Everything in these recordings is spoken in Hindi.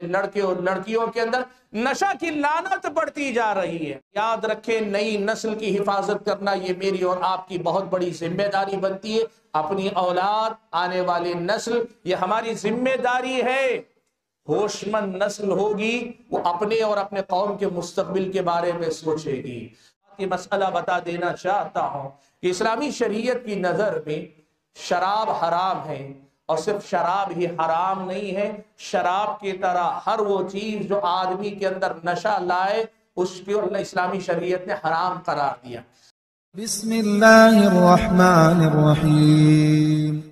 लड़के और लड़कियों के अंदर नशा की लानत बढ़ती जा रही है। याद रखें, नई नस्ल की हिफाजत करना ये मेरी और आपकी बहुत बड़ी ज़िम्मेदारी बनती है। अपनी औलाद, आने वाली नस्ल, ये हमारी ज़िम्मेदारी है। होशमंद नस्ल होगी, वो अपने और अपने कौम के मुस्तबिल के बारे में सोचेगी। ये मसला बता देना चाहता हूँ कि इस्लामी शरीयत की नज़र में शराब हराम है और सिर्फ़ शराब ही हराम नहीं है। शराब की तरह हर वो चीज़ जो आदमी के अंदर नशा लाए उसको अल्लाह इस्लामी शरीयत ने हराम करार दिया। बिस्मिल्लाहिर्रहमानिर्रहीम।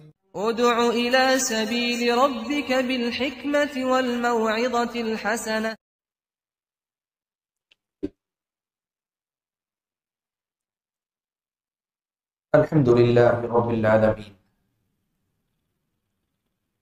उदउ इला सबील रब्बिक बिल हिकमति वल मौइज़तिल हसना अल्हम्दुलिल्लाह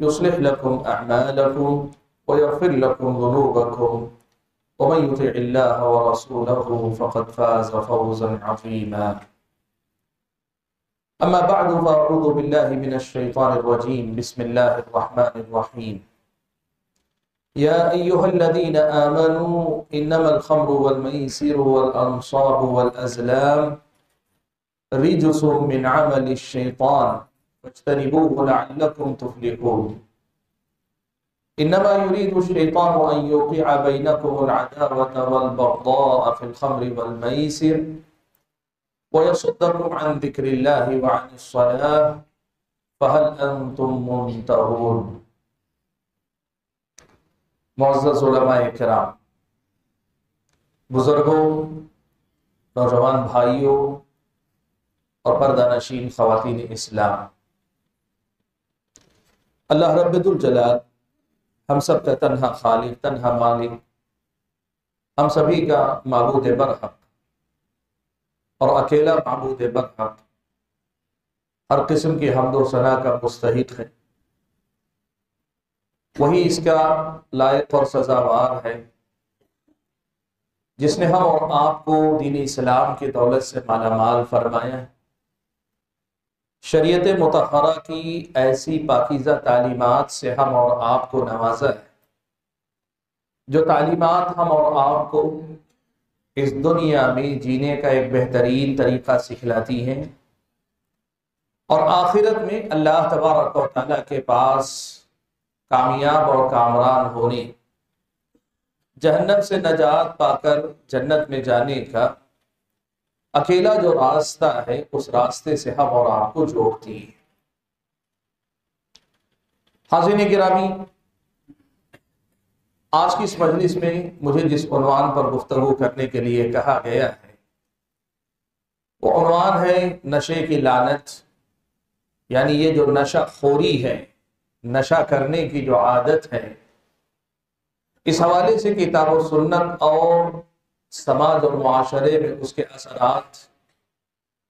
लकुम अअमालकुम व यग़फिर लकुम ज़ुनूबकुम व मन युतिइल्लाह व रसूलहु फ़क़द फ़ाज़ फ़ौज़न अज़ीमा अम्मा बअदु फ़अऊज़ु बिल्लाहि मिनश शैतानिर रजीम बिस्मिल्लाहिर रहमानिर रहीम या अय्युहल्लज़ीना आमनू इन्नमल ख़म्रु वल मैसिरु वल अंसाबु वल अज़लाम रिजसुम मिन अमलिश शैतान फज्तनिबूहु लअल्लकुम तुफ्लिहून इन्नमा युरीदु शैतानु अन युक़िअ बैनकुमुल अदावत वल बग़दाअ फिल ख़म्रि वल मैसिर व यसुद्दकुम अन ज़िक्रिल्लाहि व अनिस सलाह फहल अंतुम मुंतहून मुअज़्ज़ज़ उलमाए किराम बुज़ुर्गों नौजवान भाइयों और पर्दानशीन ख़वातीन इस्लाम अल्लाह जलाल, हम सब का तन्हा खालिक, तन्हा मालिक, हम सभी का मबूद बरहक और अकेला मबूद बरहक। हर किस्म की हमदो सना का मुस्तहिक है। वही इसका लायक और सजावार है, जिसने हम और आपको दीन इस्लाम की दौलत से मालामाल फरमाया है। शरीयत मतहरा की ऐसी पाकिज़ा तालीमात से हम और आपको नवाजा है। जो तालीमात हम और आपको इस दुनिया में जीने का एक बेहतरीन तरीका सिखलाती हैं और आखिरत में अल्लाह तबारक के पास कामयाब और कामरान होने, जहन्नम से नजात पाकर जन्नत में जाने का अकेला जो रास्ता है, उस रास्ते से हम और आपको जोड़ती है। हाजिन गिरामी, आज की इस मजलिस में मुझे जिस उनवान पर गुफ्तगु करने के लिए कहा गया है, वो उनवान है नशे की लानत, यानी ये जो नशा खोरी है, नशा करने की जो आदत है, इस हवाले से किताब सुन्नत और समाज और माशरे में उसके असरात।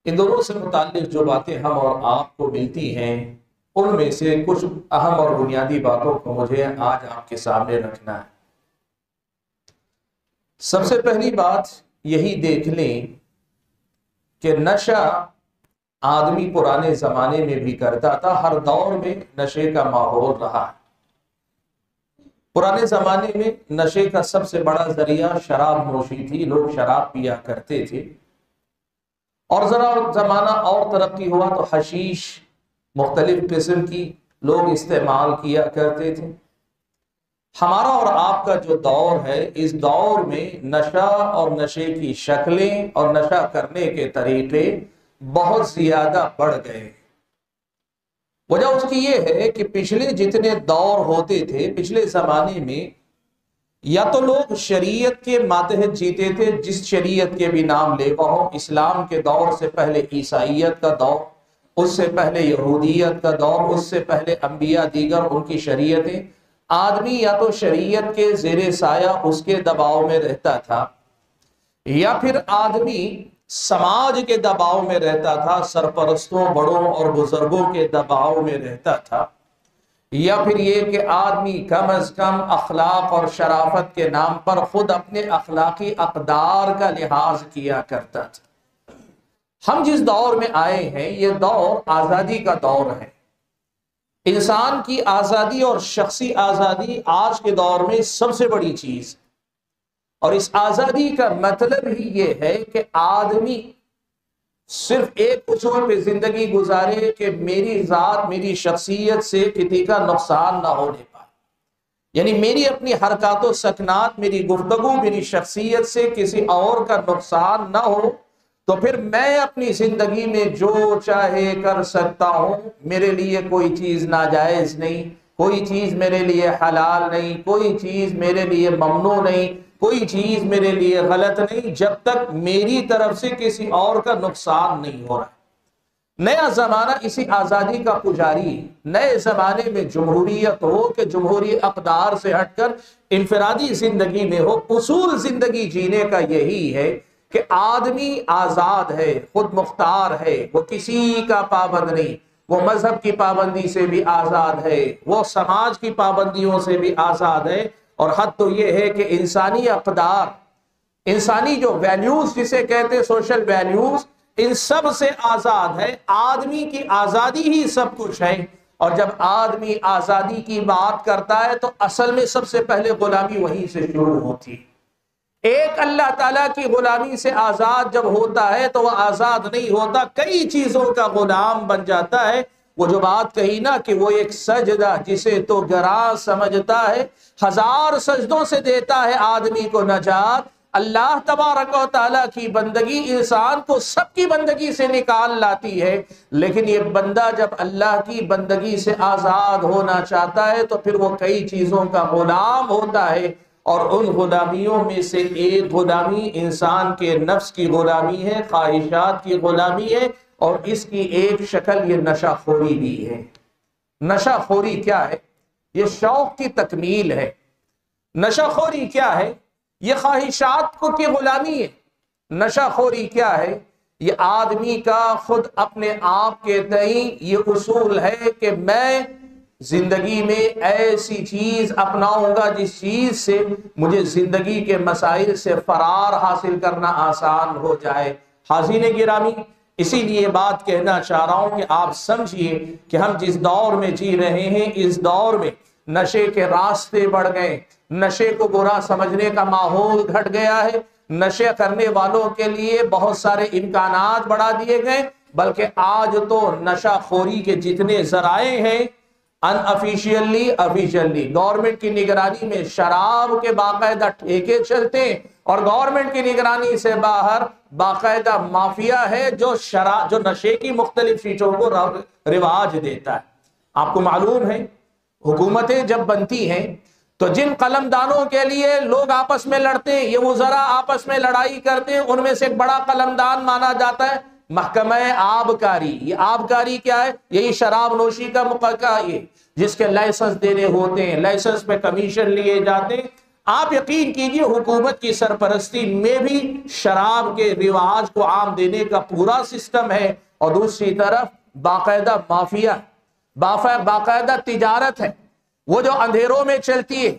इन दोनों से मुतालिक जो बातें हम और आपको मिलती हैं, उनमें से कुछ अहम और बुनियादी बातों को मुझे आज आपके सामने रखना है। सबसे पहली बात यही देख लें कि नशा आदमी पुराने जमाने में भी करता था, हर दौर में नशे का माहौल रहा है। पुराने जमाने में नशे का सबसे बड़ा ज़रिया शराब नोशी थी, लोग शराब पिया करते थे। और जरा जमाना और तरक्की हुआ तो हशीश, मुख्तलिफ़ किस्म की लोग इस्तेमाल किया करते थे। हमारा और आपका जो दौर है, इस दौर में नशा और नशे की शक्लें और नशा करने के तरीके बहुत ज़्यादा बढ़ गए वजह उसकी ये है कि पिछले जितने दौर होते थे, पिछले जमाने में, या तो लोग शरीयत के मातहत जीते थे, जिस शरीयत के भी नाम ले हो, इस्लाम के दौर से पहले ईसाइयत का दौर, उससे पहले यहूदियत का दौर, उससे पहले अंबिया दीगर, उनकी शरीयतें। आदमी या तो शरीयत के जेर साया उसके दबाव में रहता था, या फिर आदमी समाज के दबाव में रहता था, सरपरस्तों, बड़ों और बुज़ुर्गों के दबाव में रहता था। या फिर ये कि आदमी कम अज कम अखलाक और शराफत के नाम पर खुद अपने अखलाकी अकदार का लिहाज किया करता था। हम जिस दौर में आए हैं, ये दौर आज़ादी का दौर है। इंसान की आज़ादी और शख्सी आज़ादी आज के दौर में सबसे बड़ी चीज़ और इस आज़ादी का मतलब ही ये है कि आदमी सिर्फ़ एक उसूल पे ज़िंदगी गुजारे कि मेरी ज़ात, मेरी शख्सियत से किसी का नुकसान ना होने पाए। यानी मेरी अपनी हरकत सकनात मेरी गुफ्तगु, मेरी शख्सियत से किसी और का नुकसान ना हो तो फिर मैं अपनी ज़िंदगी में जो चाहे कर सकता हूँ, मेरे लिए कोई चीज़ नाजायज नहीं, कोई चीज़ मेरे लिए हलाल नहीं, कोई चीज़ मेरे लिए ममनू नहीं कोई चीज़ मेरे लिए गलत नहीं, जब तक मेरी तरफ़ से किसी और का नुकसान नहीं हो रहा नया जमाना इसी आज़ादी का पुजारी, नए जमाने में जमहूरियत हो कि जमहूरी अकदार से हटकर इंफरादी ज़िंदगी में हो, उसूल ज़िंदगी जीने का यही है कि आदमी आज़ाद है, खुद मुख्तार है, वो किसी का पाबंद नहीं, वो मज़हब की पाबंदी से भी आज़ाद है, वो समाज की पाबंदियों से भी आज़ाद है और हद तो ये है कि इंसानी अकदार, इंसानी जो वैल्यूज़ जिसे कहते हैं सोशल वैल्यूज़ इन सबसे आज़ाद है। आदमी की आज़ादी ही सब कुछ है। और जब आदमी आज़ादी की बात करता है तो असल में सबसे पहले गुलामी वहीं से शुरू होती है। एक अल्लाह ताला की गुलामी से आज़ाद जब होता है तो वह आज़ाद नहीं होता। कई चीज़ों का गुलाम बन जाता है। वो जो बात कही ना कि वो एक सजदा जिसे तो गरा समझता है, हज़ार सजदों से देता है आदमी को नजात। अल्लाह तबारक की बंदगी, इंसान को सबकी बंदगी से निकाल लाती है। लेकिन ये बंदा जब अल्लाह की बंदगी से आज़ाद होना चाहता है तो फिर वो कई चीज़ों का गुलाम होता है। और उन गुलामियों में से एक गुलामी इंसान के नफ्स की गुलामी है, ख्वाहिशात की गुलामी है। और इसकी एक शक्ल ये नशाखोरी भी है। नशाखोरी क्या है? ये शौक की तकमील है। नशाखोरी क्या है? ये ख्वाहिशात को की गुलामी है। नशाखोरी क्या है? ये आदमी का खुद अपने आप के तई ये उसूल है कि मैं ज़िंदगी में ऐसी चीज़ अपनाऊँगा जिस चीज़ से मुझे ज़िंदगी के मसाइल से फरार हासिल करना आसान हो जाए। हाजिन गिरामी इसीलिए बात कहना चाह रहा हूँ कि आप समझिए कि हम जिस दौर में जी रहे हैं, इस दौर में नशे के रास्ते बढ़ गए। नशे को बुरा समझने का माहौल घट गया है। नशे करने वालों के लिए बहुत सारे इम्कान बढ़ा दिए गए, बल्कि आज तो नशाखोरी के जितने जराए हैं अनऑफिशियली ऑफिशियली गवर्नमेंट की निगरानी में शराब के बाकायदा ठेके चलते हैं और गवर्नमेंट की निगरानी से बाहर बाकायदा माफिया है जो शराब जो नशे की मुख्तलिफ़ चीज़ों को रिवाज देता है। आपको मालूम है, हुकूमतें जब बनती हैं तो जिन कलमदानों के लिए लोग आपस में लड़ते हैं, ये वो जरा आपस में लड़ाई करते हैं, उनमें से एक बड़ा कलमदान माना जाता है, महकमा आबकारी। ये आबकारी क्या है? यही शराब नोशी का मुका ये, जिसके लाइसेंस देने होते हैं, लाइसेंस पे कमीशन लिए जाते हैं आप यकीन कीजिए हुकूमत की सरपरस्ती में भी शराब के रिवाज को आम देने का पूरा सिस्टम है। और दूसरी तरफ़ बाकायदा माफिया बाकायदा तिजारत है। वो जो अंधेरों में चलती है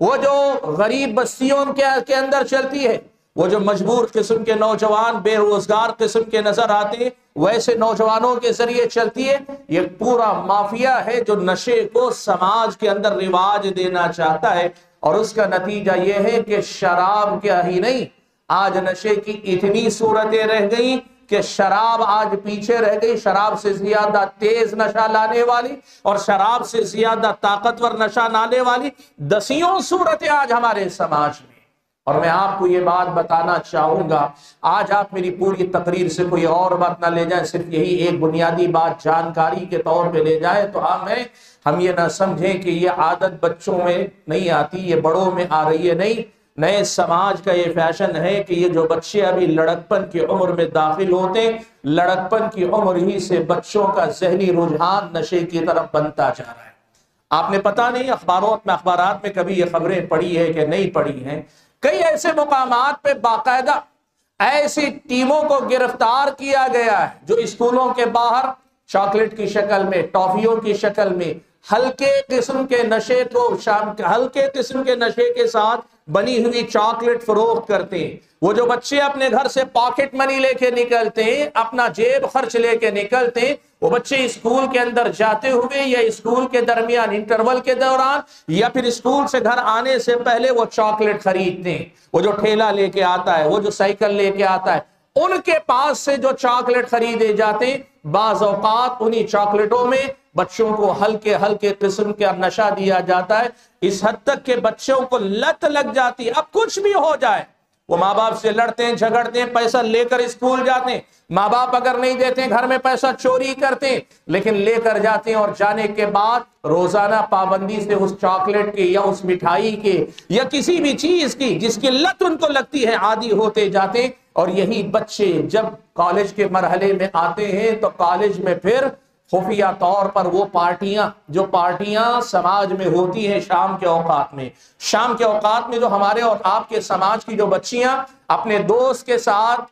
वो जो गरीब बस्तियों के, के अंदर चलती है वो जो मजबूर किस्म के नौजवान बेरोजगार किस्म के नज़र आते हैं वैसे नौजवानों के ज़रिए चलती है। ये पूरा माफिया है जो नशे को समाज के अंदर रिवाज देना चाहता है। और उसका नतीजा यह है कि शराब क्या ही नहीं, आज नशे की इतनी सूरतें रह गई कि शराब आज पीछे रह गई। शराब से ज़्यादा तेज नशा लाने वाली और शराब से ज़्यादा ताकतवर नशा लाने वाली दसियों सूरतें आज हमारे समाज में। और मैं आपको ये बात बताना चाहूँगा, आज आप मेरी पूरी तकरीर से कोई और बात ना ले जाए, सिर्फ़ यही एक बुनियादी बात जानकारी के तौर पे ले जाए तो है हम ये ना समझें कि ये आदत बच्चों में नहीं आती, ये बड़ों में आ रही है नहीं। नए समाज का ये फ़ैशन है कि ये जो बच्चे अभी लड़कपन की उम्र में दाखिल होते, लड़कपन की उम्र ही से बच्चों का जहनी रुझान नशे की तरफ़ बनता जा रहा है। आपने पता नहीं, अखबारों में अखबार में कभी ये खबरें पढ़ी है कि नहीं पढ़ी हैं? कई ऐसे मुकाम पे बाकायदा ऐसी टीमों को गिरफ़्तार किया गया है, जो स्कूलों के बाहर चॉकलेट की शक्ल में, टॉफियों की शक्ल में हल्के किस्म के नशे को शाम हल्के किस्म के नशे के साथ बनी हुई चॉकलेट फरोख्त करते हैं। वो जो बच्चे अपने घर से पॉकेट मनी लेके निकलते हैं, अपना जेब खर्च लेके निकलते हैं, वो बच्चे स्कूल के अंदर जाते हुए या स्कूल के दरमियान इंटरवल के दौरान या फिर स्कूल से घर आने से पहले वो चॉकलेट खरीदते हैं। वो जो ठेला लेके आता है, वो जो साइकिल लेके आता है, उनके पास से जो चॉकलेट खरीदे जाते बाज औकात उन्हीं चॉकलेटों में बच्चों को हल्के हल्के किस्म का नशा दिया जाता है। इस हद तक के बच्चों को लत लग जाती है। अब कुछ भी हो जाए, वो माँ बाप से लड़ते हैं, झगड़ते हैं, पैसा लेकर स्कूल जाते हैं। माँ बाप अगर नहीं देते, घर में पैसा चोरी करते हैं, लेकिन लेकर जाते हैं और जाने के बाद रोज़ाना पाबंदी से उस चॉकलेट के या उस मिठाई के या किसी भी चीज़ की जिसकी लत उनको लगती है, आदि होते जाते और यही बच्चे जब कॉलेज के मरहले में आते हैं तो कॉलेज में फिर खुफिया तौर पर वो पार्टियाँ, जो पार्टियाँ समाज में होती हैं शाम के औकात में। शाम के औकात में जो हमारे और आपके समाज की जो बच्चियाँ अपने दोस्त के साथ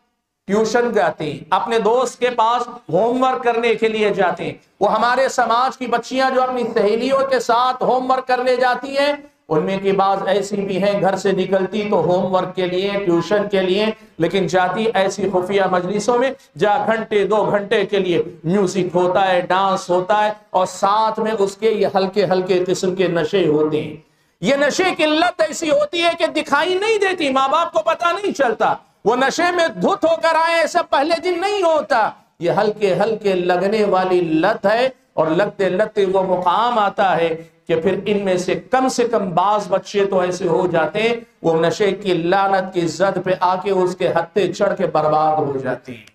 ट्यूशन जाते हैं, अपने दोस्त के पास होमवर्क करने के लिए जाते हैं, वो हमारे समाज की बच्चियाँ जो अपनी सहेलियों के साथ होमवर्क करने जाती हैं उनमें की बात ऐसी भी हैं, घर से निकलती तो होमवर्क के लिए ट्यूशन के लिए, लेकिन जाती ऐसी खुफिया मजलिसों में जहाँ घंटे, दो घंटे के लिए। म्यूज़िक होता है डांस होता है, और साथ में उसके ये हल्के हल्के किस्म के नशे होते हैं। ये नशे की लत ऐसी होती है कि दिखाई नहीं देती माँ बाप को पता नहीं चलता। वो नशे में धुत होकर आए, ऐसा पहले दिन नहीं होता। ये हल्के हल्के लगने वाली लत है और लगते लगते वो मुकाम आता है कि फिर इनमें से कम से कम बाज बच्चे तो ऐसे हो जाते हैं, वो नशे की लानत की जद पे आके उसके हत्ते चढ़ के बर्बाद हो जाती है।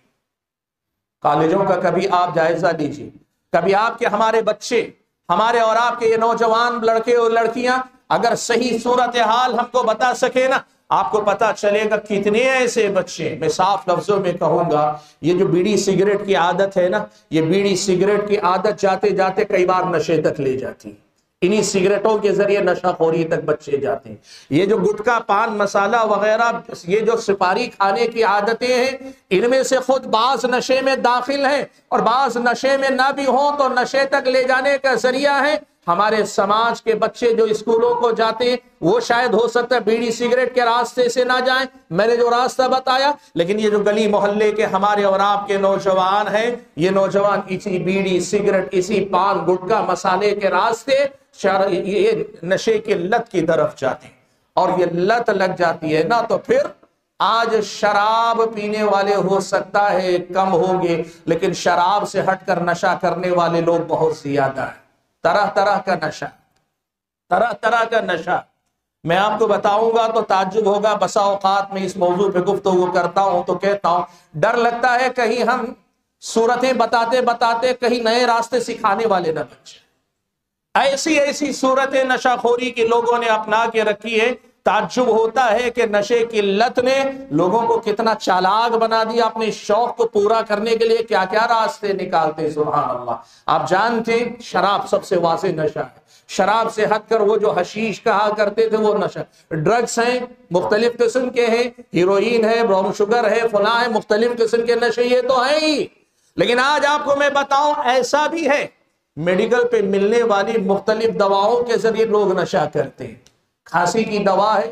कॉलेजों का कभी आप जायजा लीजिए। कभी आपके हमारे बच्चे, हमारे और आपके ये नौजवान लड़के और लड़कियाँ, अगर सही सूरत हाल हमको बता सके ना आपको पता चलेगा कितने ऐसे बच्चे, मैं साफ़ लफ्जों में कहूँगा, ये जो बीड़ी सिगरेट की आदत है ना, ये बीड़ी सिगरेट की आदत जाते जाते कई बार नशे तक ले जाती है। इन्हीं सिगरेटों के ज़रिए नशाखोरी तक बच्चे जाते हैं। ये जो गुटखा, पान, मसाला वगैरह, ये जो सिपारी खाने की आदतें हैं, इनमें से खुद बाज नशे में दाखिल हैं। और बाज नशे में ना भी हो तो नशे तक ले जाने का ज़रिया है। हमारे समाज के बच्चे जो स्कूलों को जाते हैं, वो शायद हो सकता है बीड़ी सिगरेट के रास्ते से ना जाएँ। मैंने जो रास्ता बताया, लेकिन ये जो गली मोहल्ले के हमारे और आपके नौजवान हैं, ये नौजवान इसी बीड़ी सिगरेट, इसी पान गुटका मसाले के रास्ते ये नशे के लत की तरफ़ जाते हैं। और ये लत लग जाती है ना तो फिर आज शराब पीने वाले हो सकता है, कम होंगे, लेकिन शराब से हटकर नशा करने वाले लोग बहुत ज़्यादा है। तरह तरह का नशा तरह तरह का नशा। मैं आपको बताऊँगा तो ताजुब होगा बसा औकात में इस मौजू पे गुफ्तु करता हूँ तो कहता हूँ, डर लगता है कहीं हम सूरतें बताते बताते कहीं नए रास्ते सिखाने वाले न बच्चे ऐसी ऐसी सूरतें नशाखोरी की लोगों ने अपना के रखी है ताजुब होता है कि नशे की लत ने लोगों को कितना चालाक बना दिया, अपने शौक को पूरा करने के लिए क्या क्या रास्ते निकालते सुबह अल्लाह आप जानते शराब सबसे वासे नशा है। शराब से हट कर वो जो हशीश कहा करते थे, वो नशा ड्रग्स हैं, मुख्तलिफ़ किस्म के हैं, हीरोइन है, ब्राउन शुगर है, फला है, मुख्तलिफ़ किस्म के नशे ये तो है ही। लेकिन आज आपको मैं बताऊँ, ऐसा भी है, मेडिकल पे मिलने वाली मुख्तलिफ़ दवाओं के ज़रिए लोग नशा करते हैं। खांसी की दवा है।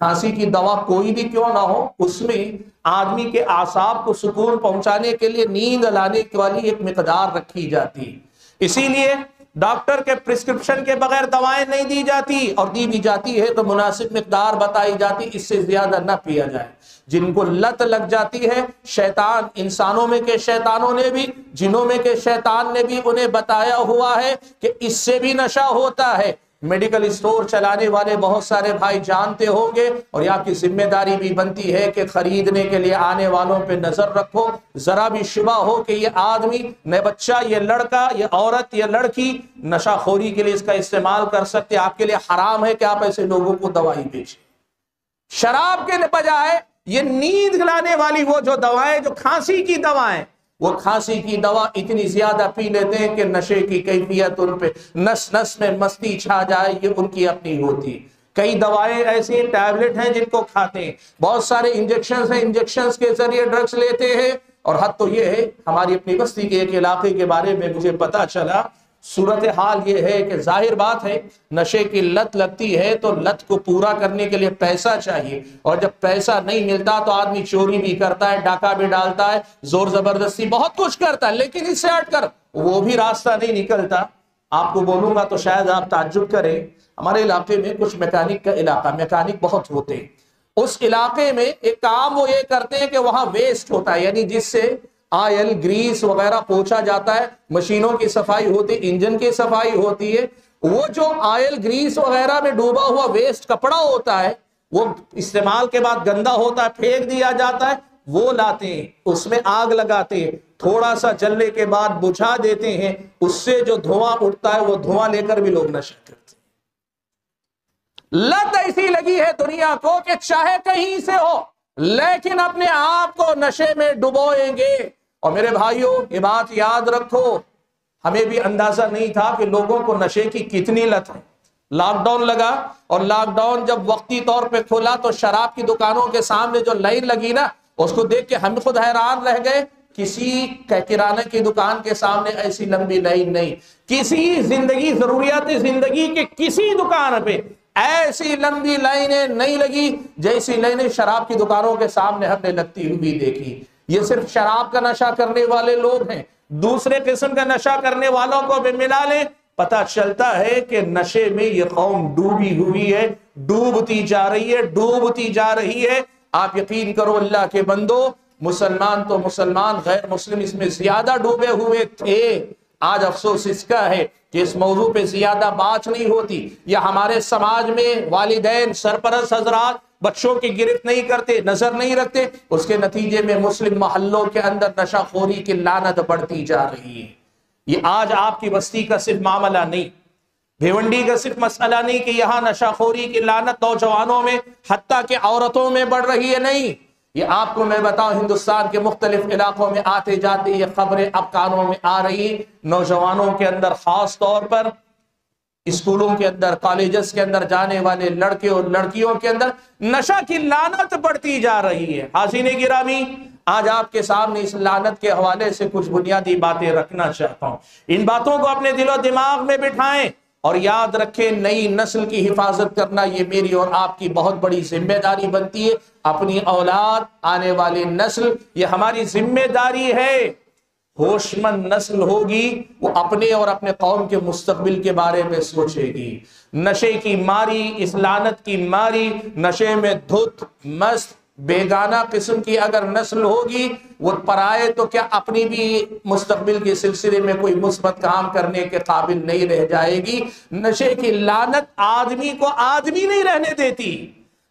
खांसी की दवा कोई भी क्यों ना हो, उसमें आदमी के आसाब को सुकून पहुँचाने के लिए नींद लाने वाली एक मकदार रखी जाती। है इसीलिए डॉक्टर के प्रिस्क्रिप्शन के बगैर दवाएँ नहीं दी जाती और दी भी जाती है तो मुनासिब मकदार बताई जाती, इससे ज़्यादा न पिया जाए। जिनको लत लग जाती है, शैतान, इंसानों में के शैतानों ने भी, जिनों में के शैतान ने भी उन्हें बताया हुआ है कि इससे भी नशा होता है। मेडिकल स्टोर चलाने वाले बहुत सारे भाई जानते होंगे और यहाँ की ज़िम्मेदारी भी बनती है कि खरीदने के लिए आने वालों पे नज़र रखो। जरा भी शुबा हो कि ये आदमी न बच्चा, ये लड़का, ये औरत, ये लड़की नशाखोरी के लिए इसका इस्तेमाल कर सकते आपके लिए हराम है कि आप ऐसे लोगों को दवाई बेचे। शराब के बजाय ये नींद लाने वाली वो जो दवाएँ, जो खांसी की दवाएँ वो खांसी की दवा इतनी ज़्यादा पी लेते हैं कि नशे की कैफियत उन पे नस नस में मस्ती छा जाए, ये उनकी अपनी होती। कई दवाएँ ऐसी टैबलेट हैं जिनको खाते हैं। बहुत सारे इंजेक्शन हैं इंजेक्शन के ज़रिए ड्रग्स लेते हैं। और हद तो ये है, हमारी अपनी बस्ती के एक इलाके के बारे में मुझे पता चला सूरत हाल ये है कि ज़ाहिर बात है, नशे की लत लगती है तो लत को पूरा करने के लिए पैसा चाहिए। और जब पैसा नहीं मिलता तो आदमी चोरी भी करता है, डाका भी डालता है, ज़ोर ज़बरदस्ती बहुत कुछ करता है, लेकिन इससे हटकर वो भी रास्ता नहीं निकलता। आपको बोलूँगा तो शायद आप ताजुब करें, हमारे इलाके में कुछ मैकेनिक का इलाका, मैकेनिक बहुत होते हैं। उस इलाके में एक काम वो ये करते हैं कि वहाँ वेस्ट होता है, यानी जिससे ऑयल ग्रीस वगैरह पोछा जाता है, मशीनों की सफ़ाई होती, इंजन की सफ़ाई होती है। वो जो ऑयल ग्रीस वगैरह में डूबा हुआ वेस्ट कपड़ा होता है, वो इस्तेमाल के बाद गंदा होता है, फेंक दिया जाता है, वो लाते हैं, उसमें आग लगाते हैं, थोड़ा सा जलने के बाद बुझा देते हैं, उससे जो धुआँ उठता है, वो धुआँ लेकर भी लोग नशा करते हैं। लत ऐसी लगी है दुनिया को कि चाहे कहीं से हो, लेकिन अपने आप को नशे में डुबोएँगे। और मेरे भाइयों, ये बात याद रखो। हमें भी अंदाज़ा नहीं था कि लोगों को नशे की कितनी लत है। लॉकडाउन लगा और लॉकडाउन जब वक्ती तौर पे खोला तो शराब की दुकानों के सामने जो लाइन लगी ना, उसको देख के हम खुद हैरान रह गए, किसी किराने की दुकान के सामने ऐसी लंबी लाइन नहीं। किसी ज़िंदगी, जरूरियात ज़िंदगी के किसी दुकान पे ऐसी लंबी लाइनें नहीं लगी, जैसी लाइनें शराब की दुकानों के सामने हमने लगती हुई देखी। ये सिर्फ़ शराब का नशा करने वाले लोग हैं। दूसरे किस्म का नशा करने वालों को भी मिला ले। पता चलता है कि नशे में ये कौम डूबी हुई है, डूबती जा रही है, डूबती जा रही है। आप यकीन करो अल्लाह के बंदो, मुसलमान तो मुसलमान, गैर मुस्लिम इसमें ज़्यादा डूबे हुए थे। आज अफसोस इसका है कि इस मौजू पे ज़्यादा बात नहीं होती। या हमारे समाज में वालिदैन सरपरस हजरात बच्चों की गिरफ्त नहीं करते, नज़र नहीं रखते। उसके नतीजे में मुस्लिम मोहल्लों के अंदर नशाखोरी की लानत बढ़ती जा रही है। ये आज आपकी बस्ती का सिर्फ़ मामला नहीं, भिवंडी का सिर्फ़ मसला नहीं कि यहाँ नशाखोरी की लानत नौजवानों में हती के औरतों में बढ़ रही है नहीं। ये आपको मैं बताऊँ, हिंदुस्तान के मुख्तलिफ़ इलाकों में आते जाते ये खबरें अब कानों में आ रही नौजवानों के अंदर खास तौर पर स्कूलों के अंदर, कॉलेजेस के अंदर जाने वाले लड़के और लड़कियों के अंदर नशा की लानत बढ़ती जा रही है। हासिन गिरामी, आज आपके सामने इस लानत के हवाले से कुछ बुनियादी बातें रखना चाहता हूँ। इन बातों को अपने दिलो दिमाग में बिठाएँ और याद रखें, नई नस्ल की हिफाजत करना ये मेरी और आपकी बहुत बड़ी ज़िम्मेदारी बनती है। अपनी औलाद, आने वाली नस्ल, ये हमारी ज़िम्मेदारी है। होशमंद नस्ल होगी, वो अपने और अपने कौम के मुस्तबिल के बारे में सोचेगी। नशे की मारी, इस लानत की मारी, नशे में धुत, मस्त, बेगाना किस्म की अगर नस्ल होगी, वो पराए तो क्या अपनी भी मुस्तबिल के सिलसिले में कोई मुस्बत काम करने के काबिल नहीं रह जाएगी? नशे की लानत आदमी को आदमी नहीं रहने देती।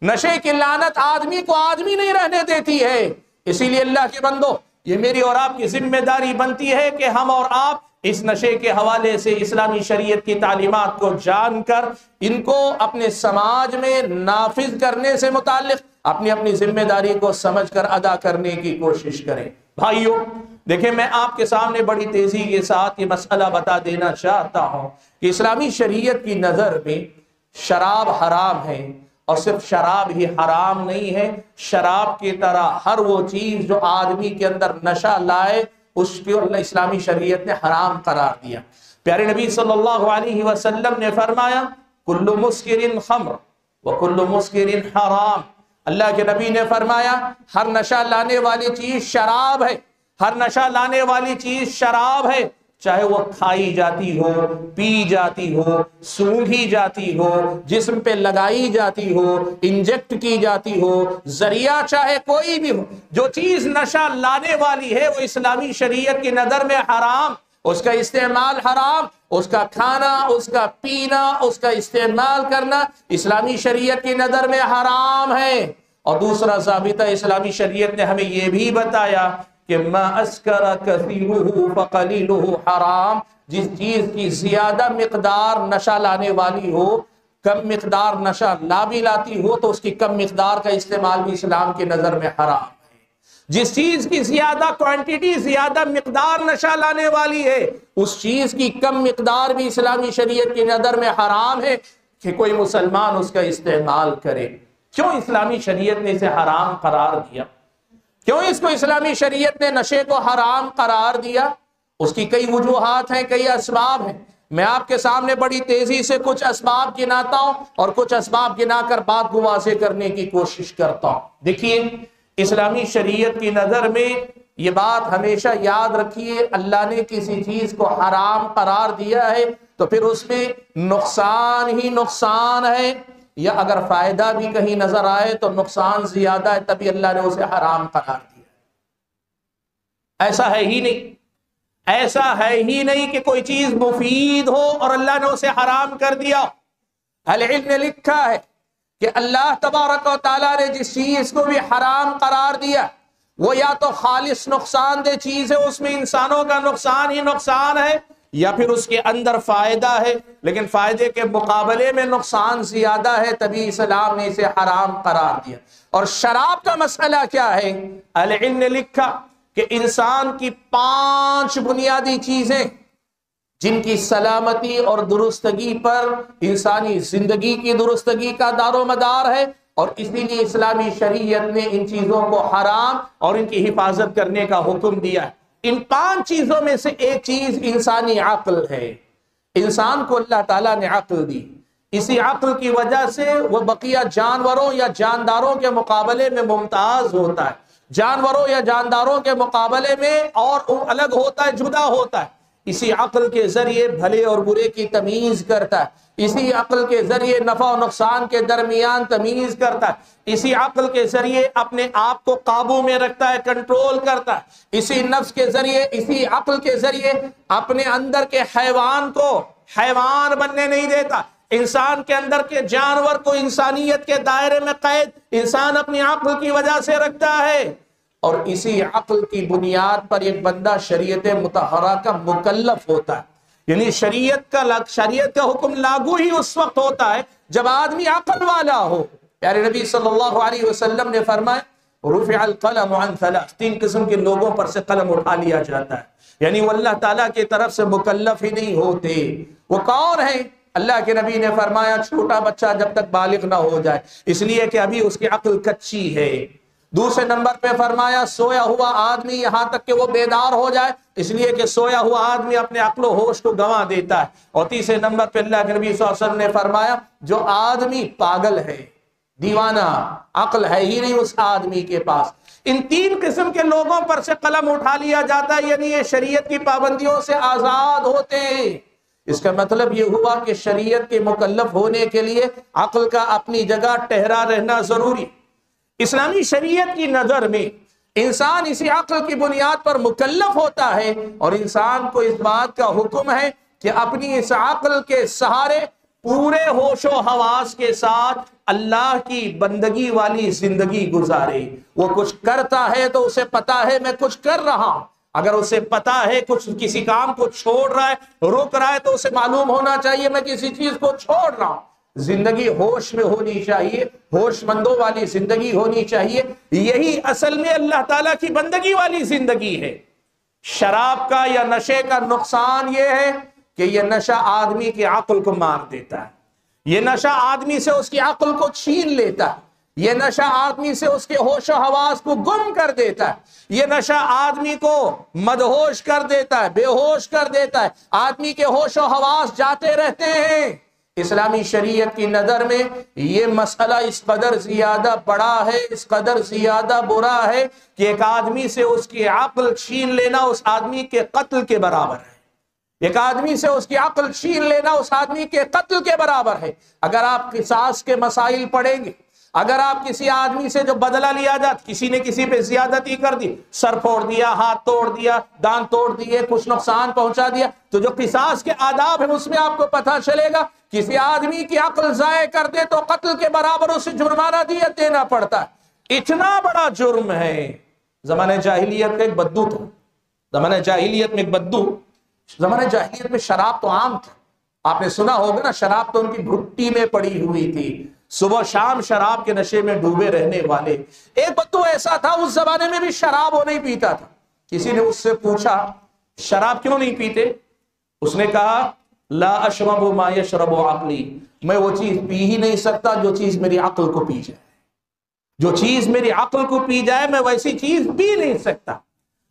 नशे की लानत आदमी को आदमी नहीं रहने देती है। इसीलिए अल्लाह के बंदो ये मेरी और आपकी ज़िम्मेदारी बनती है कि हम और आप इस नशे के हवाले से इस्लामी शरीयत की तालीमत को जानकर, इनको अपने समाज में नाफिज करने से मुतालिक अपनी अपनी ज़िम्मेदारी को समझकर अदा करने की कोशिश करें। भाइयों देखें मैं आपके सामने बड़ी तेज़ी के साथ ये मसला बता देना चाहता हूँ कि इस्लामी शरीयत की नज़र में शराब हराम है और सिर्फ़ शराब ही हराम नहीं है। शराब की तरह हर वो चीज़ जो आदमी के अंदर नशा लाए उसको इस्लामी शरीयत ने हराम करार दिया। प्यारे नबी सल्लल्लाहु अलैहि वसल्लम ने फरमाया, कुल्लु मुस्किरिन खम्र व कुल्लु मुस्किरिन हराम। अल्लाह के नबी ने फरमाया, हर नशा लाने वाली चीज़ शराब है। हर नशा लाने वाली चीज़ शराब है। चाहे वो खाई जाती हो, पी जाती हो, सूंघी जाती हो, जिस्म पे लगाई जाती हो, इंजेक्ट की जाती हो, ज़रिया चाहे कोई भी हो, जो चीज़ नशा लाने वाली है, वो इस्लामी शरीयत की नज़र में हराम। उसका इस्तेमाल हराम। उसका खाना, उसका पीना, उसका इस्तेमाल करना इस्लामी शरीयत की नज़र में हराम है। और दूसरा साबिता, इस्लामी शरीयत ने हमें यह भी बताया कि हराम, जिस चीज़ की ज़्यादा मकदार नशा लाने वाली हो, कम मकदार नशा ला भी लाती हो तो उसकी कम मकदार का इस्तेमाल भी इस्लाम की नज़र में हराम है। जिस चीज़ की ज़्यादा क्वांटिटी ज़्यादा मकदार नशा लाने वाली है, उस चीज़ की कम मकदार भी इस्लामी शरीयत की नज़र में हराम है कि कोई मुसलमान उसका इस्तेमाल करे। क्यों इस्लामी शरीयत ने इसे हराम करार दिया? क्यों इसको इस्लामी शरीयत ने नशे को हराम करार दिया? उसकी कई वजूहत हैं, कई इसबाब हैं। मैं आपके सामने बड़ी तेज़ी से कुछ इसबाब गिनाता हूँ और कुछ इसबाब गिनाकर बात गुवासे करने की कोशिश करता हूँ। देखिए, इस्लामी शरीयत की नज़र में ये बात हमेशा याद रखिए, अल्लाह ने किसी चीज़ को हराम करार दिया है तो फिर उसमें नुकसान ही नुकसान है। या अगर फ़ायदा भी कहीं नज़र आए तो नुकसान ज़्यादा है, तभी अल्लाह ने उसे हराम करार दिया। ऐसा है ही नहीं। ऐसा है ही नहीं कि कोई चीज़ मुफीद हो और अल्लाह ने उसे हराम कर दिया। ने लिखा है कि अल्लाह तबारक ताला ने जिस चीज़ को भी हराम करार दिया, वो या तो खालिश नुकसान दे चीज़ है, उसमें इंसानों का नुकसान ही नुकसान है या फिर उसके अंदर फ़ायदा है, लेकिन फ़ायदे के मुकाबले में नुकसान ज़्यादा है, तभी इस्लाम ने इसे हराम करार दिया। और शराब का मसला क्या है? अल ने लिखा कि इंसान की पाँच बुनियादी चीज़ें, जिनकी सलामती और दुरुस्तगी पर इंसानी ज़िंदगी की दुरुस्तगी का दारो मदार है, और इसीलिए इस्लामी शरीयत ने इन चीज़ों को हराम और इनकी हिफाजत करने का हुक्म दिया है। इन पाँच चीज़ों में से एक चीज़ इंसानी अक्ल है। इंसान को अल्लाह ताला ने अक्ल दी। इसी अक्ल की वजह से वह बकिया जानवरों या जानदारों के मुकाबले में मुमताज़ होता है। जानवरों या जानदारों के मुकाबले में और अलग होता है, जुदा होता है। इसी अक्ल के ज़रिए भले और बुरे की तमीज करता है। इसी अक्ल के ज़रिए, नफा और नुकसान के दरमियान तमीज करता है। इसी अकल के ज़रिए अपने आप को काबू में रखता है कंट्रोल करता है। इसी नफ्स के ज़रिए, इसी अक्ल के ज़रिए अपने अंदर के हैवान को हैवान बनने नहीं देता। इंसान के अंदर के जानवर को इंसानियत के दायरे में कैद इंसान अपनी अकल की वजह से रखता है। और इसी अक्ल की बुनियाद पर एक बंदा शरीयत मुतहरा का मुकल्लफ होता है। यानी शरीयत का लग, शरीयत का हुक्म लागू ही उस वक्त होता है जब आदमी अकल वाला हो। प्यारे नबी सल्लल्लाहु अलैहि वसल्लम ने फरमाया तीन किस्म के लोगों पर से कलम उठा लिया जाता है। यानी वो अल्लाह ताला की तरफ़ से मुकल्लफ ही नहीं होते। वो कौन है? अल्लाह के नबी ने फरमाया, छोटा बच्चा जब तक बालिग ना हो जाए, इसलिए कि अभी उसकी अकल कच्ची है। दूसरे नंबर पे फरमाया, सोया हुआ आदमी यहाँ तक कि वो बेदार हो जाए, इसलिए कि सोया हुआ आदमी अपने अकलो होश को गंवा देता है। और तीसरे नंबर पे अल्लाह के नबी वसल्लम ने फरमाया, जो आदमी पागल है, दीवाना, अकल है ही नहीं उस आदमी के पास। इन तीन किस्म के लोगों पर से कलम उठा लिया जाता है, यानी ये शरीयत की पाबंदियों से आज़ाद होते हैं। इसका मतलब ये हुआ कि शरीयत के मुकल्लफ होने के लिए अकल का अपनी जगह ठहरा रहना ज़रूरी। इस्लामी शरीयत की नज़र में इंसान इसी अक्ल की बुनियाद पर मुकल्लफ होता है और इंसान को इस बात का हुक्म है कि अपनी इस अक्ल के सहारे पूरे होशो हवास के साथ अल्लाह की बंदगी वाली ज़िंदगी गुजारे। वो कुछ करता है तो उसे पता है, मैं कुछ कर रहा हूँ। अगर उसे पता है कुछ, किसी काम को छोड़ रहा है, रुक रहा है तो उसे मालूम होना चाहिए, मैं किसी चीज़ को छोड़ रहा हूँ। ज़िंदगी होश में होनी चाहिए, होशमंदों वाली ज़िंदगी होनी चाहिए। यही असल में अल्लाह ताला की बंदगी वाली ज़िंदगी है। शराब का या नशे का नुकसान यह है कि यह नशा आदमी की अकल को मार देता है। यह नशा आदमी से उसकी अकल को छीन लेता है। यह नशा आदमी से उसके होश हवास को गुम कर देता है। यह नशा आदमी को मदहोश कर देता है, बेहोश कर देता है। आदमी के होश हवास जाते रहते हैं। इस्लामी शरीयत की नज़र में ये मसला इस कदर ज़्यादा बड़ा है, इस कदर ज़्यादा बुरा है कि एक आदमी से उसकी अकल छीन लेना उस आदमी के कत्ल के बराबर है। एक आदमी से उसकी अकल छीन लेना उस आदमी के कत्ल के बराबर है। अगर आप किसास के मसाइल पढ़ेंगे अगर आप किसी आदमी से जो बदला लिया जाता, किसी ने किसी पे ज्यादती कर दी, सर फोड़ दिया, हाथ तोड़ दिया, दांत तोड़ दिए, कुछ नुकसान पहुँचा दिया तो जो किसास के आदाब है उसमें आपको पता चलेगा, किसी आदमी की अकल जाय कर दे तो कत्ल के बराबर उसे जुर्माना दिया देना पड़ता है। इतना बड़ा जुर्म है। जमाने जाहिलियत का एक बद्दू था। जमाने जाहिलियत में एक बद्दू जमाने जाहिलियत में शराब तो आम था। आपने सुना होगा ना, शराब तो उनकी भुट्टी में पड़ी हुई थी। सुबह शाम शराब के नशे में डूबे रहने वाले। एक बत्तू ऐसा था, उस जमाने में भी शराब वो नहीं पीता था। किसी ने उससे पूछा, शराब क्यों नहीं पीते? उसने कहा, ला अशरबो मा यशरबो अकली। मैं वो चीज़ पी ही नहीं सकता जो चीज़ मेरी अक्ल को पी जाए। जो चीज़ मेरी अक्ल को पी जाए, मैं वैसी चीज़ पी नहीं सकता।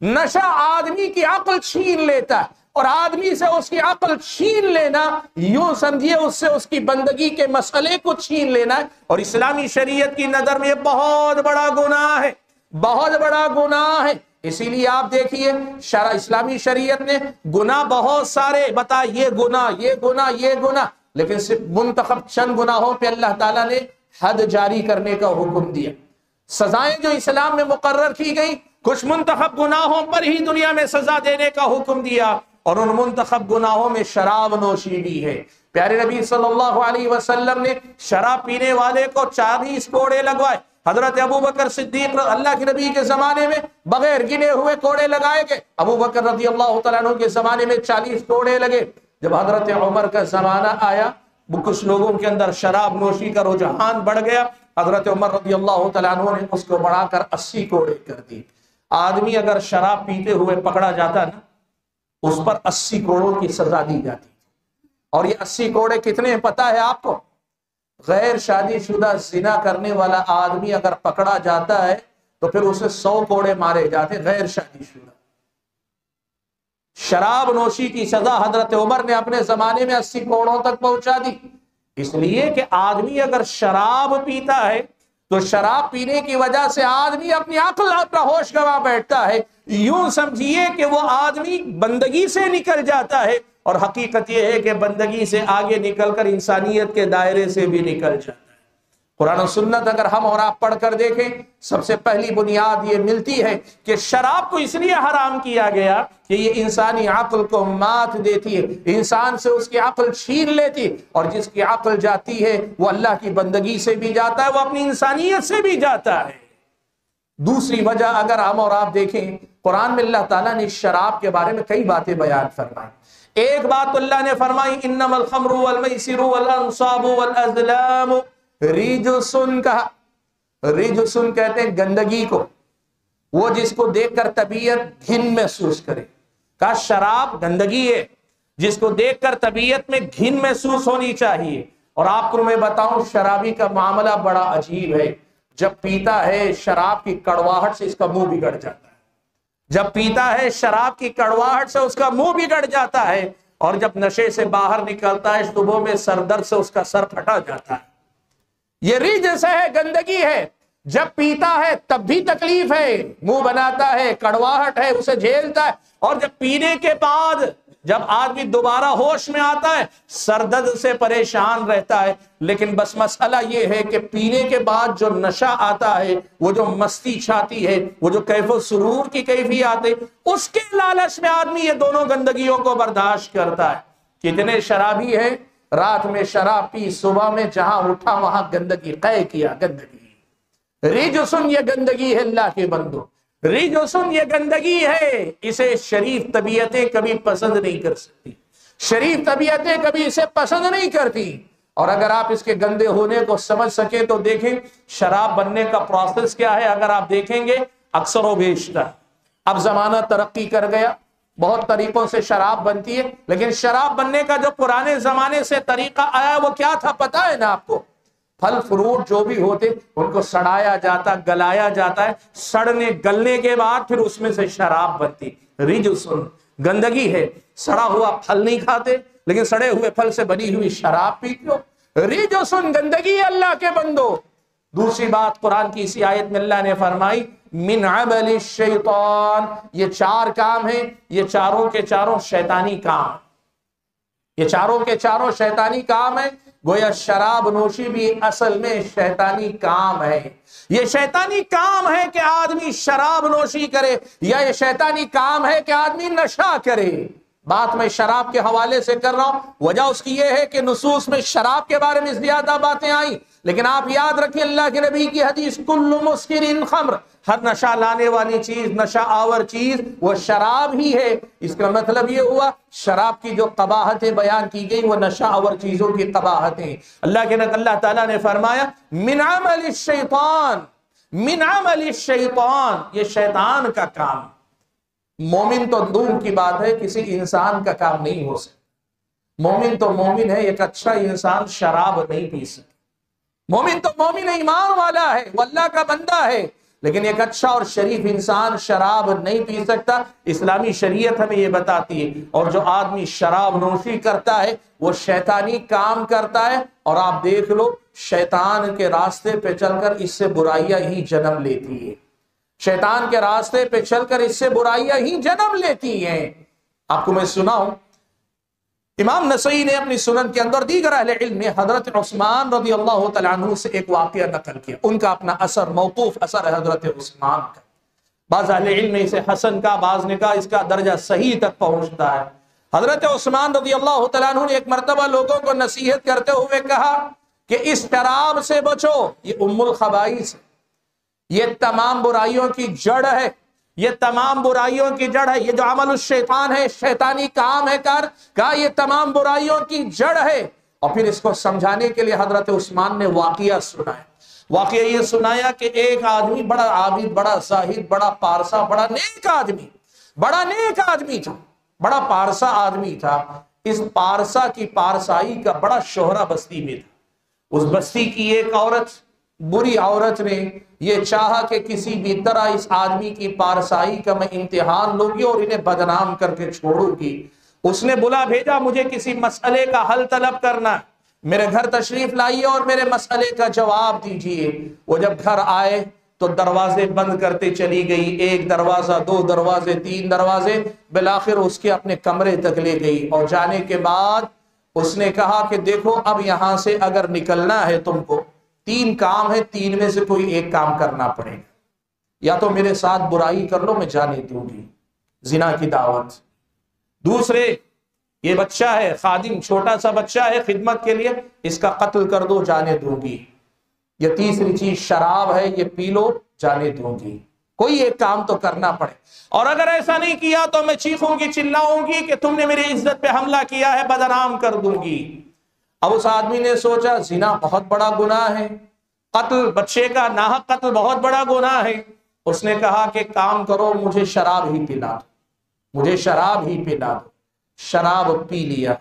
नशा आदमी की अक्ल छीन लेता है। और आदमी से उसकी अकल छीन लेना, यूँ समझिए उससे उसकी बंदगी के मसले को छीन लेना, और इस्लामी शरीयत की नज़र में बहुत बड़ा गुनाह है, बहुत बड़ा गुनाह है। इसीलिए आप देखिए, शरा, इस्लामी शरीयत ने गुना बहुत सारे बता ये गुना ये गुना ये गुना लेकिन सिर्फ़ मुंतखब चंद गुनाहों पे अल्लाह ताला ने हद जारी करने का हुक्म दिया। सजाएँ जो इस्लाम में मुकर्र की गई, कुछ मुंतखब गुनाहों पर ही दुनिया में सजा देने का हुक्म दिया। और उन मुंतखब गुनाहों में शराब नोशी भी है। प्यारे नबी सल्लल्लाहु अलैहि वसल्लम ने शराब पीने वाले को चालीस कोड़े लगवाए। हज़रत अबू बकर सिद्दीक अल्लाह के नबी के जमाने में बगैर गिने हुए कोड़े लगाए गए। अबू बकर रज़ी अल्लाह के जमाने में चालीस कोड़े लगे। जब हज़रत उमर का जमाना आया, वो कुछ लोगों के अंदर शराब नोशी का रुझान बढ़ गया। हज़रत उमर रज़ी अल्लाह ने उसको बढ़ाकर अस्सी कोड़े कर दिए। आदमी अगर शराब पीते हुए पकड़ा जाता ना उस पर अस्सी करोड़ों की सजा दी जाती थी। और ये अस्सी कोड़े कितने पता है आपको? गैर शादीशुदा जिना करने वाला आदमी अगर पकड़ा जाता है तो फिर उसे सौ कोड़े मारे जाते गैर शादीशुदा। शराब नोशी की सजा हज़रत उमर ने अपने जमाने में अस्सी कोड़ों तक पहुँचा दी। इसलिए कि आदमी अगर शराब पीता है तो शराब पीने की वजह से आदमी अपनी अकल अपना होश गवा बैठता है। यूँ समझिए कि वो आदमी बंदगी से निकल जाता है और हकीकत यह है कि बंदगी से आगे निकलकर इंसानियत के दायरे से भी निकल जाता कुरान सुन्नत अगर हम और आप पढ़कर देखें, सबसे पहली बुनियाद ये मिलती है कि शराब को इसलिए हराम किया गया कि ये इंसानी अक्ल को मात देती है। इंसान से उसकी अक्ल छीन लेती और जिसकी अक्ल जाती है, वो अल्लाह की बंदगी से भी जाता है, वो अपनी इंसानियत से भी जाता है। दूसरी वजह अगर हम और आप देखें, कुरान में अल्लाह ताला ने शराब के बारे में कई बातें बयान फरमाई। एक बात तो अल्लाह ने फरमाई, इन्नमल वल वल वल रिजुसुन कहा। रिजुसुन कहते हैं गंदगी को। वो जिसको देखकर तबीयत घिन महसूस करे। कहा, शराब गंदगी है। जिसको देखकर तबीयत में घिन महसूस होनी चाहिए। और आपको मैं बताऊँ, शराबी का मामला बड़ा अजीब है। जब पीता है, शराब की कड़वाहट से इसका मुँह बिगड़ जाता है। जब पीता है, शराब की कड़वाहट से उसका मुँह बिगड़ जाता है। और जब नशे से बाहर निकलता है, सुबह में सरदर्द से उसका सर फटा जाता है। ये रिज है, गंदगी है, जब पीता है, तब भी तकलीफ़ है। मुँह बनाता है, कड़वाहट है, उसे झेलता है। और जब पीने के बाद, जब आदमी दोबारा होश में आता है, सरदर्द से परेशान रहता है। लेकिन बस मसला ये है कि पीने के बाद जो नशा आता है, वो जो मस्ती छाती है, वो जो कैफो सुरूर की कैफी आती उसके लालच में आदमी ये दोनों गंदगियों को बर्दाश्त करता है। कितने शराबी है रात में शराब पी, सुबह में जहाँ उठा, वहाँ गंदगी कै किया गंदगी। रिज सुन, ये गंदगी है अल्लाह के बंदो। रिज सुन, ये गंदगी है। इसे शरीफ तबीयतें कभी पसंद नहीं कर सकती। शरीफ तबीयतें कभी इसे पसंद नहीं करती। और अगर आप इसके गंदे होने को समझ सके तो देखें, शराब बनने का प्रोसेस क्या है? अगर आप देखेंगे, अक्सर बेशतर। अब जमाना तरक्की कर गया। बहुत तरीकों से शराब बनती है, लेकिन शराब बनने का जो पुराने जमाने से तरीका आया, वो क्या था पता है ना आपको? फल, फ्रूट जो भी होते, उनको सड़ाया जाता, गलाया जाता है। सड़ने, गलने के बाद फिर उसमें से शराब बनती। रिज सुन, गंदगी है, सड़ा हुआ फल नहीं खाते, लेकिन सड़े हुए फल से बनी हुई शराब पीते हो। रिज सुन, गंदगी अल्लाह के बंदो। दूसरी बात कुरान की इसी आयत में अल्लाह ने फरमाई, मिन अमल शैतान। ये चार काम है, ये चारों के चारों शैतानी काम। ये चारों के चारों शैतानी काम है, गोया शराब नोशी भी असल में शैतानी काम है। ये शैतानी काम है कि आदमी शराब नोशी करे, या ये शैतानी काम है कि आदमी नशा करे। बात मैं शराब के हवाले से कर रहा हूँ। वजह उसकी यह है कि नसूस में शराब के बारे में ज़्यादा बातें आई। लेकिन आप याद रखिए अल्लाह के नबी की हदीस, कुल्लु मुस्किन खम्र। हर नशा लाने वाली चीज़, नशा आवर चीज़, वो शराब ही है। इसका मतलब ये हुआ, शराब की जो कबाहतें बयान की गई, वो नशा आवर चीज़ों की कबाहतें अल्लाह के अल्लाह ताला ने फरमाया मिनाम शैतान मिनाम शैतान ये शैतान का काम मोमिन तो दूर की बात है, किसी इंसान का काम नहीं हो सकता। मोमिन तो मोमिन है, एक अच्छा इंसान शराब नहीं पी सकता। मोमिन तो मोमिन ईमान वाला है, वो अल्लाह का बंदा है, लेकिन एक अच्छा और शरीफ इंसान शराब नहीं पी सकता। इस्लामी शरीयत हमें यह बताती है, और जो आदमी शराब नोशी करता है, वो शैतानी काम करता है, और आप देख लो, शैतान के रास्ते पे चलकर इससे बुराइयाँ ही जन्म लेती है। शैतान के रास्ते पे चलकर इससे बुराइयाँ ही जन्म लेती हैं। आपको मैं सुनाऊं, इमाम नसई ने अपनी सुनन के अंदर दीगर इल्म ने हज़रत उस्मान रदी अल्लाह तु से एक वाक्य नकल किया। उनका अपना असर, मौकूफ असर है हज़रत उस्मान का। बाज इल्म इसे हसन का, बाज ने कहा इसका दर्जा सही तक पहुँचता है। हज़रत उस्मान रदी अल्लाह तु ने एक मरतबा लोगों को नसीहत करते हुए कहा कि इस शराब से बचो, ये उम्मुल खबाई से ये तमाम बुराइयों की जड़ है। ये तमाम बुराइयों की जड़ है। ये जो अमल शैतान है, शैतानी काम है कर। का ये तमाम बुराइयों की जड़ है? और फिर इसको समझाने के लिए हज़रत उस्मान ने वाकिया सुनाया। वाकिया ये सुनाया कि एक आदमी बड़ा आबिद, बड़ा जाहिद, बड़ा पारसा, बड़ा नेक आदमी, बड़ा नेक आदमी था, बड़ा पारसा आदमी था। इस पारसा की पारसाई का बड़ा शोहरा बस्ती में था। उस बस्ती की एक औरत बुरी औरत ने यह चाहा कि किसी भी तरह इस आदमी की पारसाई का मैं इम्तिहान लूँगी और इन्हें बदनाम करके छोड़ूँगी। उसने बुला, भेजा मुझे किसी मसले का हल तलब करना। मेरे घर तशरीफ़ लाइए और मेरे मसले का जवाब दीजिए। वो जब घर आए तो दरवाजे बंद करते चली गई। एक दरवाज़ा, दो दरवाजे, तीन दरवाजे, बिलाखिर उसके अपने कमरे तक ले गई। और जाने के बाद उसने कहा कि, देखो, अब यहाँ से अगर निकलना है तुमको तीन काम है, तीन में से कोई एक काम करना पड़ेगा। या तो मेरे साथ बुराई कर लो, मैं जाने दूँगी। जिना की दावत। दूसरे, ये बच्चा है, खादिम छोटा सा बच्चा है, खिदमत के लिए इसका कत्ल कर दो, जाने दूँगी। ये तीसरी चीज़, शराब है, ये पी लो, जाने दूँगी। कोई एक काम तो करना पड़े। और अगर ऐसा नहीं किया तो मैं चीखूँगी, चिल्लाऊँगी कि तुमने मेरी इज़्ज़त पे हमला किया है, बदनाम कर दूँगी। अब उस आदमी ने सोचा, जिना बहुत बड़ा गुनाह है। कत्ल, बच्चे का नाहक कत्ल बहुत बड़ा गुनाह है। उसने कहा कि काम करो, मुझे शराब ही पिला दो। मुझे शराब ही पिला दो। शराब पी लिया।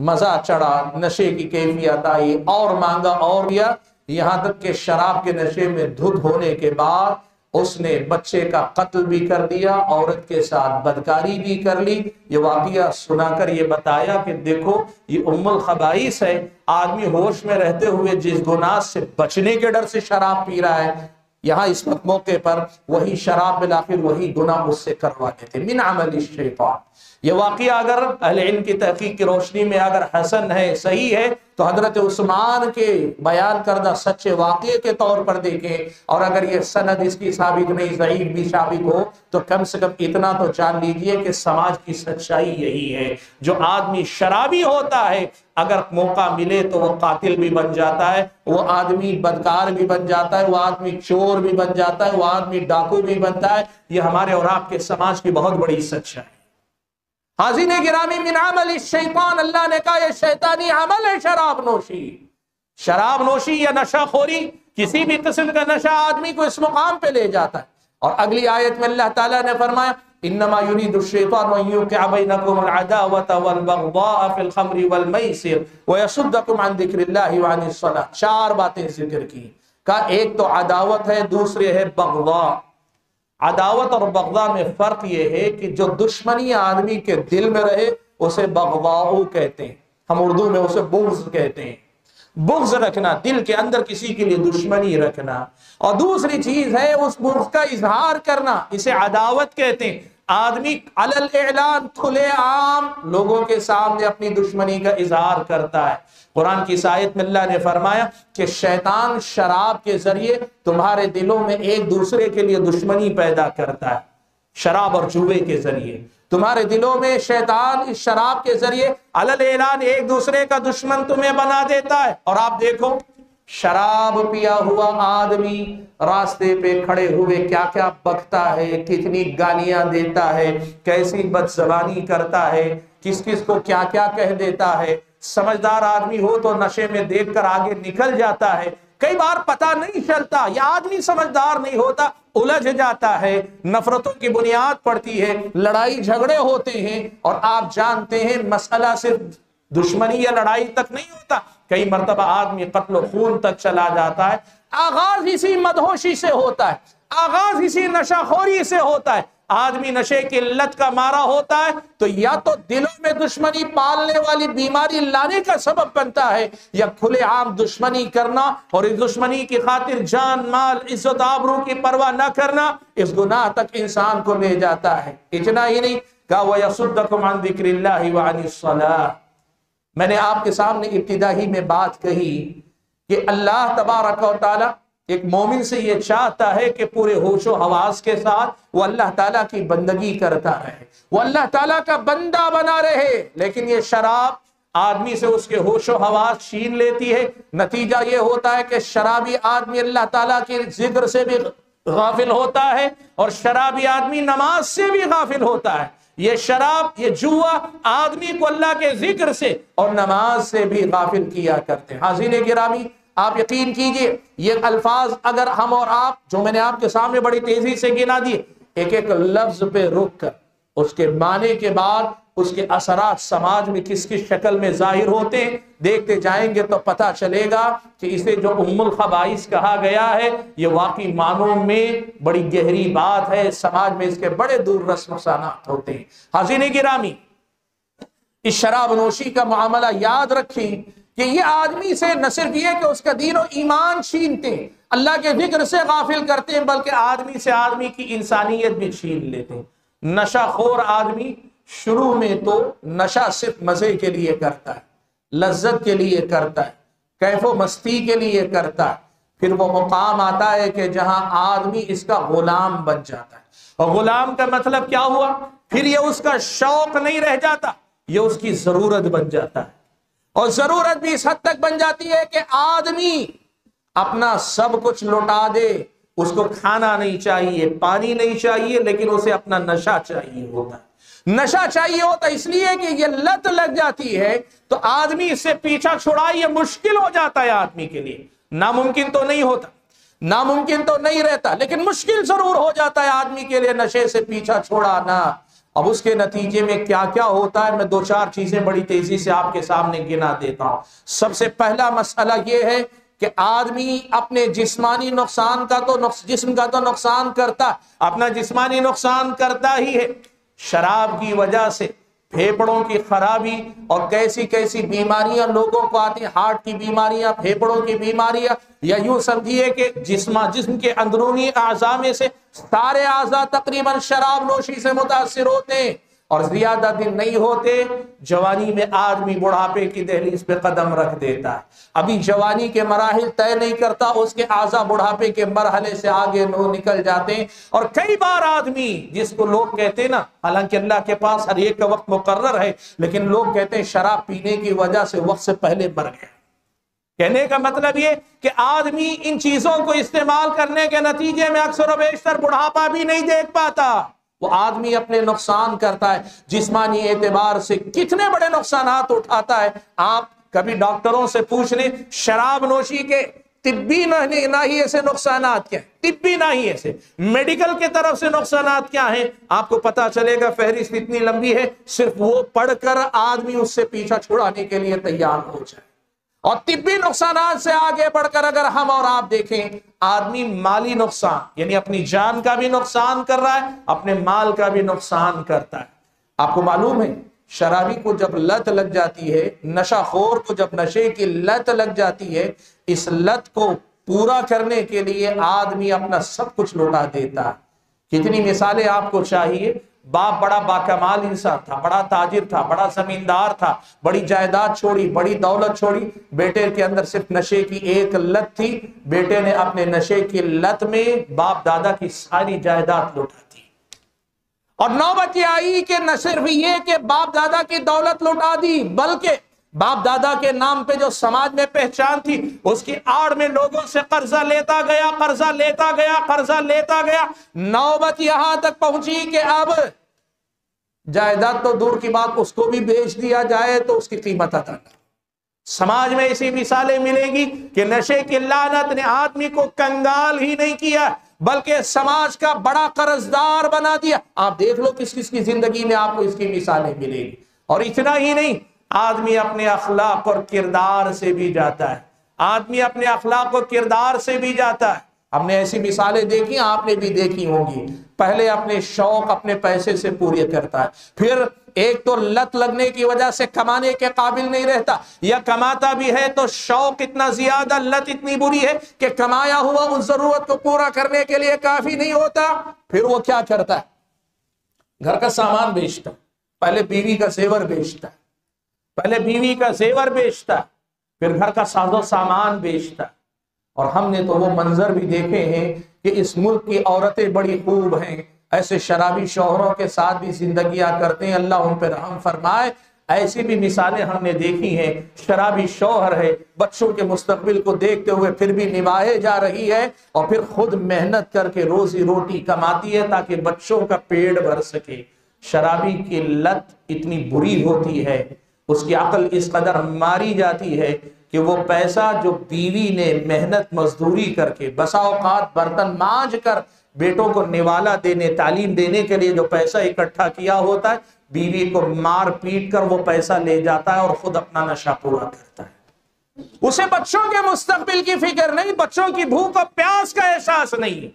मज़ा चढ़ा, नशे की कैफियत आई, और मांगा, और लिया यहाँ तक कि शराब के नशे में धुत होने के बाद उसने बच्चे का कत्ल भी कर दिया, औरत के साथ बदकारी भी कर ली। ये वाकया सुनाकर ये बताया कि देखो, ये उम्मल खबाइस है, आदमी होश में रहते हुए जिस गुनाह से बचने के डर से शराब पी रहा है, यहाँ इस वक्त मौके पर वही शराब मिलाकर वही गुनाह उससे करवा देते। मिन अमल शैतान। ये वाक़ अगर अहल की तहकीक की रोशनी में अगर हसन है, सही है तो हज़रत उस्मान के बयान करदा सच्चे वाक़े के तौर पर देखें। और अगर ये सनद इसकी साबित नहीं सही भी साबित हो तो कम से कम इतना तो जान लीजिए कि समाज की सच्चाई यही है। जो आदमी शराबी होता है, अगर मौका मिले तो वो कातिल भी बन जाता है, वो आदमी बदकार भी बन जाता है, वो आदमी चोर भी बन जाता है, वो आदमी डाकू भी बनता है। ये हमारे और आपके समाज की बहुत बड़ी सच्चाई हाजिन गिरामी मिन अमल शैतान, अल्लाह ने कहा शैतानी अमल है शराब नोशी। शराब नोशी या नशाखोरी, किसी भी किस्म का नशा आदमी को इस मुकाम पे ले जाता है। और अगली आयत में अल्लाह ताला ने फरमाया, इन्नमा चार बातें ज़िक्र की। का एक तो अदावत है, दूसरे है बगदा अदावत और बगदा में फ़र्क यह है कि जो दुश्मनी आदमी के दिल में रहे, उसे बगवाओ कहते हैं। हम उर्दू में उसे बुग्ज कहते हैं। बुग्ज रखना, दिल के अंदर किसी के लिए दुश्मनी रखना। और दूसरी चीज़ है, उस बुग्ज का इजहार करना, इसे अदावत कहते हैं। आदमी अलल ऐलान खुले आम लोगों के सामने अपनी दुश्मनी का इजहार करता है। कुरान की सायत में अल्लाह ने फरमाया कि शैतान शराब के ज़रिए तुम्हारे दिलों में एक दूसरे के लिए दुश्मनी पैदा करता है, शराब और जुए के ज़रिए। तुम्हारे दिलों में शैतान इस शराब के ज़रिए अलल ऐलान एक दूसरे का दुश्मन तुम्हें बना देता है। और आप देखो शराब पिया हुआ आदमी रास्ते पे खड़े हुए क्या क्या बकता है, कितनी गालियाँ देता है, कैसी बदजबानी करता है किस किस को क्या क्या कह देता है। समझदार आदमी हो तो नशे में देखकर आगे निकल जाता है। कई बार पता नहीं चलता या आदमी समझदार नहीं होता, उलझ जाता है। नफरतों की बुनियाद पड़ती है, लड़ाई झगड़े होते हैं और आप जानते हैं मसला सिर्फ़ दुश्मनी या लड़ाई तक नहीं होता कई मरतबा आदमी कत्ल खून तक चला जाता है। आगाज़ इसी मदहोशी से होता है। आगाज़ इसी नशाखोरी से होता है। आदमी नशे की लत का मारा होता है तो या तो दिलों में दुश्मनी पालने वाली बीमारी लाने का सबब बनता है, या खुले आम दुश्मनी करना और इस दुश्मनी की खातिर जान, माल, इज़्ज़त, आबरू की परवाह न करना, इस गुनाह तक इंसान को ले जाता है। इतना ही नहीं कहा वह मैंने आपके सामने इब्तदा ही में बात कही कि अल्लाह तबारक एक मोमिन से ये चाहता है कि पूरे होशो हवास के साथ वो अल्लाह ताला की बंदगी करता रहे। वो अल्लाह ताला का बंदा बना रहे, लेकिन ये शराब आदमी से उसके होशो हवास छीन लेती है। नतीजा ये होता है कि शराबी आदमी अल्लाह ताला के ज़िक्र से भी गाफिल होता है और शराबी आदमी नमाज़ से भी गाफिल होता है। ये शराब, ये जुआ आदमी को अल्लाह के ज़िक्र से और नमाज़ से भी गाफिल किया करते हैं। हाजिर गिरामी, आप यकीन कीजिए, ये अल्फाज अगर हम और आप, जो मैंने आपके सामने बड़ी तेज़ी से गिना दिए एक एक लफ्ज पे रुक कर, उसके माने के बाद उसके असरात समाज में किस किस शक्ल में ज़ाहिर होते, देखते जाएँगे तो पता चलेगा कि इसे जो उम्मुल खबाइस कहा गया है, ये वाकई मानों में बड़ी गहरी बात है, समाज में इसके बड़े दूर रस्म होते हैं। हाजिर गिरामी, इस शराब नोशी का मामला याद रखें कि ये आदमी से न सिर्फ़ ये कि उसका दीन और ईमान छीनते हैं अल्लाह के ज़िक्र से गाफिल करते हैं, बल्कि आदमी से आदमी की इंसानियत भी छीन लेते हैं। नशाखोर आदमी शुरू में तो नशा सिर्फ़ मज़े के लिए करता है, लज्जत के लिए करता है, कैफो मस्ती के लिए करता है। फिर वो मुकाम आता है कि जहाँ आदमी इसका गुलाम बन जाता है। और गुलाम का मतलब क्या हुआ? फिर ये उसका शौक नहीं रह जाता, ये उसकी ज़रूरत बन जाता है। और ज़रूरत भी इस हद तक बन जाती है कि आदमी अपना सब कुछ लौटा दे, उसको खाना नहीं चाहिए, पानी नहीं चाहिए, लेकिन उसे अपना नशा चाहिए होता है। नशा चाहिए होता इसलिए कि ये लत लग जाती है तो आदमी इससे पीछा छुड़ा ये मुश्किल हो जाता है आदमी के लिए। नामुमकिन तो नहीं होता, नामुमकिन तो नहीं रहता, लेकिन मुश्किल ज़रूर हो जाता है आदमी के लिए नशे से पीछा छोड़ाना। अब उसके नतीजे में क्या क्या होता है, मैं दो चार चीज़ें बड़ी तेज़ी से आपके सामने गिना देता हूँ। सबसे पहला मसला यह है कि आदमी अपने जिस्मानी नुकसान का तो जिस्म का तो नुकसान करता, अपना जिस्मानी नुकसान करता ही है। शराब की वजह से, फेफड़ों की खराबी और कैसी कैसी बीमारियाँ, लोगों को आती, हार्ट की बीमारियाँ, फेफड़ों की बीमारियाँ, या यूँ समझिए कि जिसमा जिसम के अंदरूनी में से सारे आजा तकरीबन शराब नोशी से मुतासर होते हैं। और ज़्यादा दिन नहीं होते, जवानी में आदमी बुढ़ापे की दहलीज पे कदम रख देता है। अभी जवानी के मराहल तय नहीं करता, उसके आजा बुढ़ापे के मरहले से आगे नो निकल जाते हैं। और कई बार आदमी, जिसको लोग कहते ना, हालाँकि अल्लाह के पास हर एक का वक्त मुकर्र है, लेकिन लोग कहते हैं शराब पीने की वजह से वक्त से पहले मर गया। कहने का मतलब ये कि आदमी इन चीज़ों को इस्तेमाल करने के नतीजे में अक्सर बेशतर बुढ़ापा भी नहीं देख पाता। वो आदमी अपने नुकसान करता है, जिसमानी एतबार से कितने बड़े नुकसान उठाता है, आप कभी डॉक्टरों से पूछ ले, शराब नोशी के तिब्बी नाहिए से नुकसान क्या है? तिब्बी ही ऐसे। मेडिकल के तरफ़ से नुकसान क्या है? आपको पता चलेगा, फहरिस्त इतनी लंबी है, सिर्फ़ वो पढ़कर आदमी उससे पीछा छुड़ाने के लिए तैयार हो जाए। और तिब्बी नुकसान से आगे बढ़कर अगर हम और आप देखें, आदमी माली नुकसान, यानी अपनी जान का भी नुकसान कर रहा है, अपने माल का भी नुकसान करता है। आपको मालूम है, शराबी को जब लत लग जाती है, नशाखोर को जब नशे की लत लग जाती है, इस लत को पूरा करने के लिए आदमी अपना सब कुछ लौटा देता है। कितनी मिसालें आपको चाहिए बाप बड़ा बाकमाल इंसान था, बड़ा ताजिर था, बड़ा जमींदार था, बड़ी जायदाद छोड़ी, बड़ी दौलत छोड़ी। बेटे के अंदर सिर्फ़ नशे की एक लत थी। बेटे ने अपने नशे की लत में बाप दादा की सारी जायदाद लुटा दी। और नौबत आई कि न सिर्फ़ ये कि बाप दादा की दौलत लुटा दी, बल्कि बाप दादा के नाम पे जो समाज में पहचान थी, उसकी आड़ में लोगों से कर्जा लेता गया, कर्जा लेता गया, कर्जा लेता गया। नौबत यहाँ तक पहुँची कि अब जायदाद तो दूर की बात, उसको भी बेच दिया जाए तो उसकी कीमत अदा कर। समाज में ऐसी मिसालें मिलेगी कि नशे की लानत ने आदमी को कंगाल ही नहीं किया, बल्कि समाज का बड़ा कर्जदार बना दिया। आप देख लो किस किस की ज़िंदगी में आपको इसकी मिसालें मिलेगी। और इतना ही नहीं आदमी अपने अखलाक और किरदार से भी जाता है। आदमी अपने अखलाक और किरदार से भी जाता है। हमने ऐसी मिसालें देखी, आपने भी देखी होंगी। पहले अपने शौक अपने पैसे से पूरे करता है। फिर एक तो लत लगने की वजह से कमाने के काबिल नहीं रहता। या कमाता भी है तो शौक इतना ज़्यादा, लत इतनी बुरी है कि कमाया हुआ उस ज़रूरत को पूरा करने के लिए काफ़ी नहीं होता। फिर वो क्या करता है? घर का सामान बेचता पहले बीवी का सेवर बेचता है। पहले बीवी का जेवर बेचता, फिर घर का साजो सामान बेचता। और हमने तो वो मंजर भी देखे हैं कि इस मुल्क की औरतें बड़ी खूब हैं। ऐसे शराबी शोहरों के साथ भी जिंदगियाँ करते हैं। अल्लाह उन पर रहम फरमाए। ऐसी भी मिसालें हमने देखी हैं। शराबी शोहर है, बच्चों के मुस्तबिल को देखते हुए फिर भी निभाए जा रही है और फिर खुद मेहनत करके रोजी रोटी कमाती है ताकि बच्चों का पेट भर सके। शराबी की लत इतनी बुरी होती है उसकी अकल इस कदर मारी जाती है कि वो पैसा जो बीवी ने मेहनत मजदूरी करके, बसाओकात, बर्तन मांझ कर, बेटों को निवाला देने, तालीम देने के लिए जो पैसा इकट्ठा किया होता है, बीवी को मार पीट कर वो पैसा ले जाता है और खुद अपना नशा पूरा करता है। उसे बच्चों के मुस्तकबिल की फ़िक्र नहीं, बच्चों की भूख और प्यास का एहसास नहीं।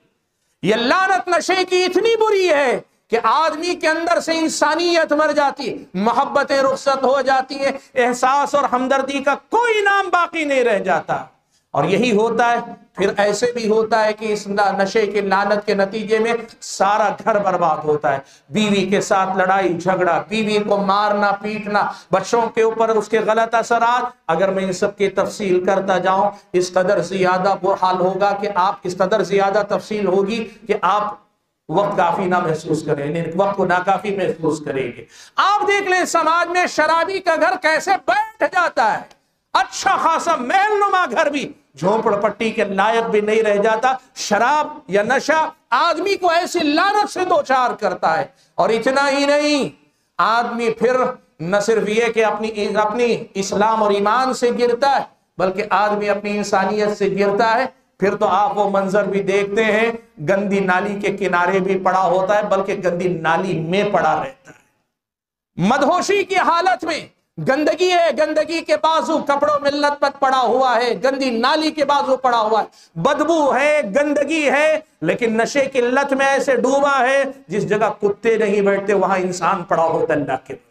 ये लानत नशे की इतनी बुरी है कि आदमी के अंदर से इंसानियत मर जाती है, मोहब्बतें रुखसत हो जाती है, एहसास और हमदर्दी का कोई नाम बाकी नहीं रह जाता। और यही होता है, फिर ऐसे भी होता है कि इस नशे के लानत के नतीजे में सारा घर बर्बाद होता है। बीवी के साथ लड़ाई, झगड़ा, बीवी को मारना, पीटना, बच्चों के ऊपर उसके गलत असरात अगर मैं इन सब की तफसील करता जाऊँ, इस कदर से ज़्यादा वो हाल होगा कि आप, इस कदर से ज़्यादा तफसील होगी कि आप वक्त काफ़ी ना महसूस करेंगे, वक्त को नाकाफी महसूस करेंगे। आप देख ले, समाज में शराबी का घर कैसे बैठ जाता है। अच्छा खासा महलनुमा घर भी झोपड़पट्टी के लायक भी नहीं रह जाता। शराब या नशा आदमी को ऐसी लानत से दो चार करता है। और इतना ही नहीं, आदमी फिर न सिर्फ़ ये कि अपनी अपनी इस्लाम और ईमान से गिरता है, बल्कि आदमी अपनी इंसानियत से गिरता है। फिर तो आप वो मंजर भी देखते हैं, गंदी नाली के किनारे भी पड़ा होता है, बल्कि गंदी नाली में पड़ा रहता है। मदहोशी की हालत में गंदगी है, गंदगी के बाजू कपड़ों में लतपत पड़ा हुआ है, गंदी नाली के बाजू पड़ा हुआ है। बदबू है, गंदगी है, लेकिन नशे की लत में ऐसे डूबा है, जिस जगह कुत्ते नहीं बैठते, वहाँ इंसान पड़ा होता अल्लाह के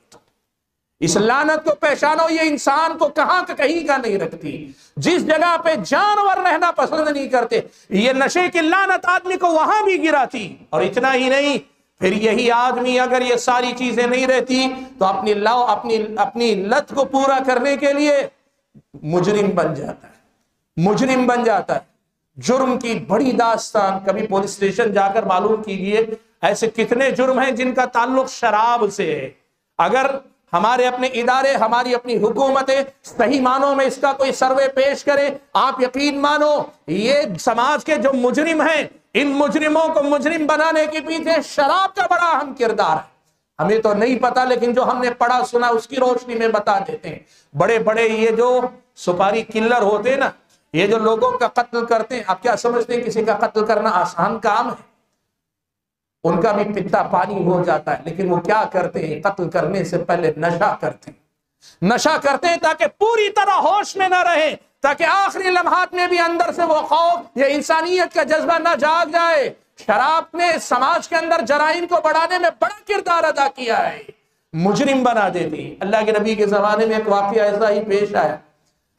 इस लानत को पहचानो, ये इंसान को कहाँ का कहीं का नहीं रखती। जिस जगह पे जानवर रहना पसंद नहीं करते, ये नशे की लानत आदमी को वहाँ भी गिराती। और इतना ही नहीं, फिर यही आदमी अगर ये सारी चीज़ें नहीं रहती तो अपनी लव अपनी अपनी लत को पूरा करने के लिए मुजरिम बन जाता है। मुजरिम बन जाता है। जुर्म की बड़ी दास्तान, कभी पुलिस स्टेशन जाकर मालूम कीजिए, ऐसे कितने जुर्म हैं जिनका ताल्लुक शराब से है। अगर हमारे अपने इदारे, हमारी अपनी हुकूमतें सही मानों में इसका कोई सर्वे पेश करे। आप यकीन मानो, ये समाज के जो मुजरिम हैं, इन मुजरिमों को मुजरिम बनाने के पीछे शराब का बड़ा अहम किरदार है। हमें तो नहीं पता, लेकिन जो हमने पढ़ा सुना, उसकी रोशनी में बता देते हैं। बड़े बड़े ये जो सुपारी किल्लर होते हैं ना, ये जो लोगों का कत्ल करते हैं, आप क्या समझते हैं, किसी का कत्ल करना आसान काम है? उनका भी पिता पानी हो जाता है, लेकिन वो क्या करते हैं? कत्ल करने से पहले नशा करते हैं। नशा करते हैं ताकि पूरी तरह होश में ना रहे, ताकि आखिरी लम्हात में भी अंदर से वो खौफ, या इंसानियत का जज्बा ना जाग जाए। शराब ने समाज के अंदर जराइम को बढ़ाने में बड़ा किरदार अदा किया है। मुजरिम बना देती अल्लाह के नबी के जमाने में एक वाक्य ऐसा ही पेश आया।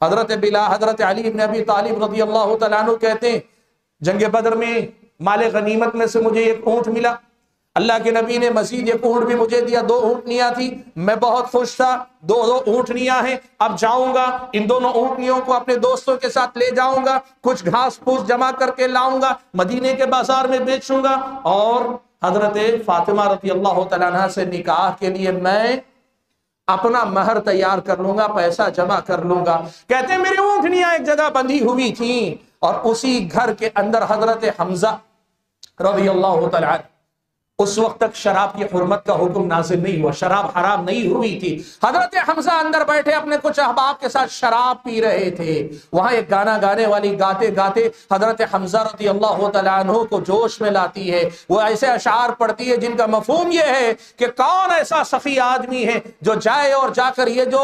हज़रत बिला, हज़रत अली नबी तालिब रज़ी अल्लाह कहते हैं, जंग बदर में माल गनीमत में से मुझे एक ऊँट मिला। अल्लाह के नबी ने मजीद एक ऊँट भी मुझे दिया, दो ऊँटनियाँ थी। मैं बहुत खुश था, दो दो ऊँटनियाँ हैं। अब जाऊँगा, इन दोनों ऊँटनियों को अपने दोस्तों के साथ ले जाऊँगा, कुछ घास फूस जमा करके लाऊँगा, मदीने के बाज़ार में बेचूँगा। और हज़रत फातिमा रती अल्लाह तला से निकाह के लिए मैं अपना महर तैयार कर लूँगा, पैसा जमा कर लूँगा। कहते मेरी ऊँटनियाँ एक जगह बंधी हुई थी। और उसी घर के अंदर हज़रत हमजा रबी अल्लाह उस वक्त तक शराब की हरमत का हुक्म नाजिल नहीं हुआ, शराब हराम नहीं हुई थी। हज़रत हमजा अंदर बैठे अपने कुछ अहबाब के साथ शराब पी रहे थे। वहाँ एक गाना गाने वाली गाते गाते हज़रत हमजा रती अल्लाह तु को जोश में लाती है। वो ऐसे अशार पढ़ती है जिनका मफहूम यह है कि कौन ऐसा सखी आदमी है जो जाए और जाकर ये जो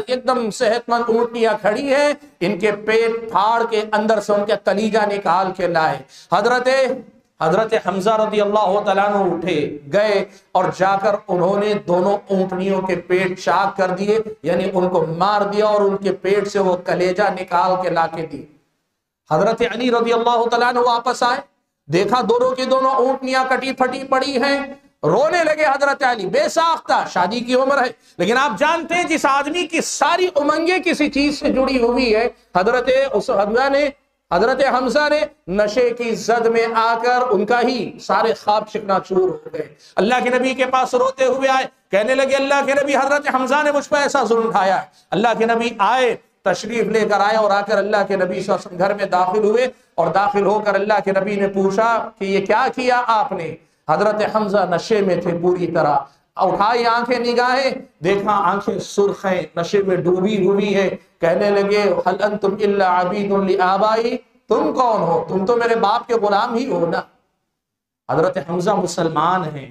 एकदम सेहतमंद ऊँटियाँ खड़ी है, इनके पेट फाड़ के अंदर से उनके कलीजा निकाल के लाए। हज़रत हज़रत हमजा रदी अल्लाह उठे, गए और जाकर उन्होंने दोनों ऊंटनियों के पेट चाक कर दिए, यानी उनको मार दिया और उनके पेट से वो कलेजा निकाल के ला के दिए। हज़रत अली रदी अल्लाह वापस आए, देखा दोनों की दोनों ऊंटनियाँ कटी फटी पड़ी हैं। रोने लगे हज़रत अली, बेसाख्ता, शादी की उम्र है। लेकिन आप जानते हैं जिस आदमी की सारी उमंगे किसी चीज़ से जुड़ी हुई है, हज़रत उस हजरा ने हज़रत हमजा ने नशे की जद में आकर उनका ही सारे ख्वाब चिकना चूर हो गए। अल्लाह के नबी के पास रोते हुए आए। कहने लगे, अल्लाह के नबी हज़रत हमजा ने मुझ पर ऐसा जुल्म उठाया। अल्लाह के नबी आए, तशरीफ़ लेकर आए और आकर अल्लाह के नबी घर में दाखिल हुए और दाखिल होकर अल्लाह के नबी ने पूछा कि ये क्या किया आपने? हज़रत हमजा नशे में थे पूरी तरह। उठाई आँखें निगाहें, देखा आँखें सुर्ख हैं, नशे में डूबी हुई है। कहने लगे हलन तुम आबाई? तुम कौन हो? तुम तो मेरे बाप के गुलाम ही हो ना? हज़रत हमजा मुसलमान हैं,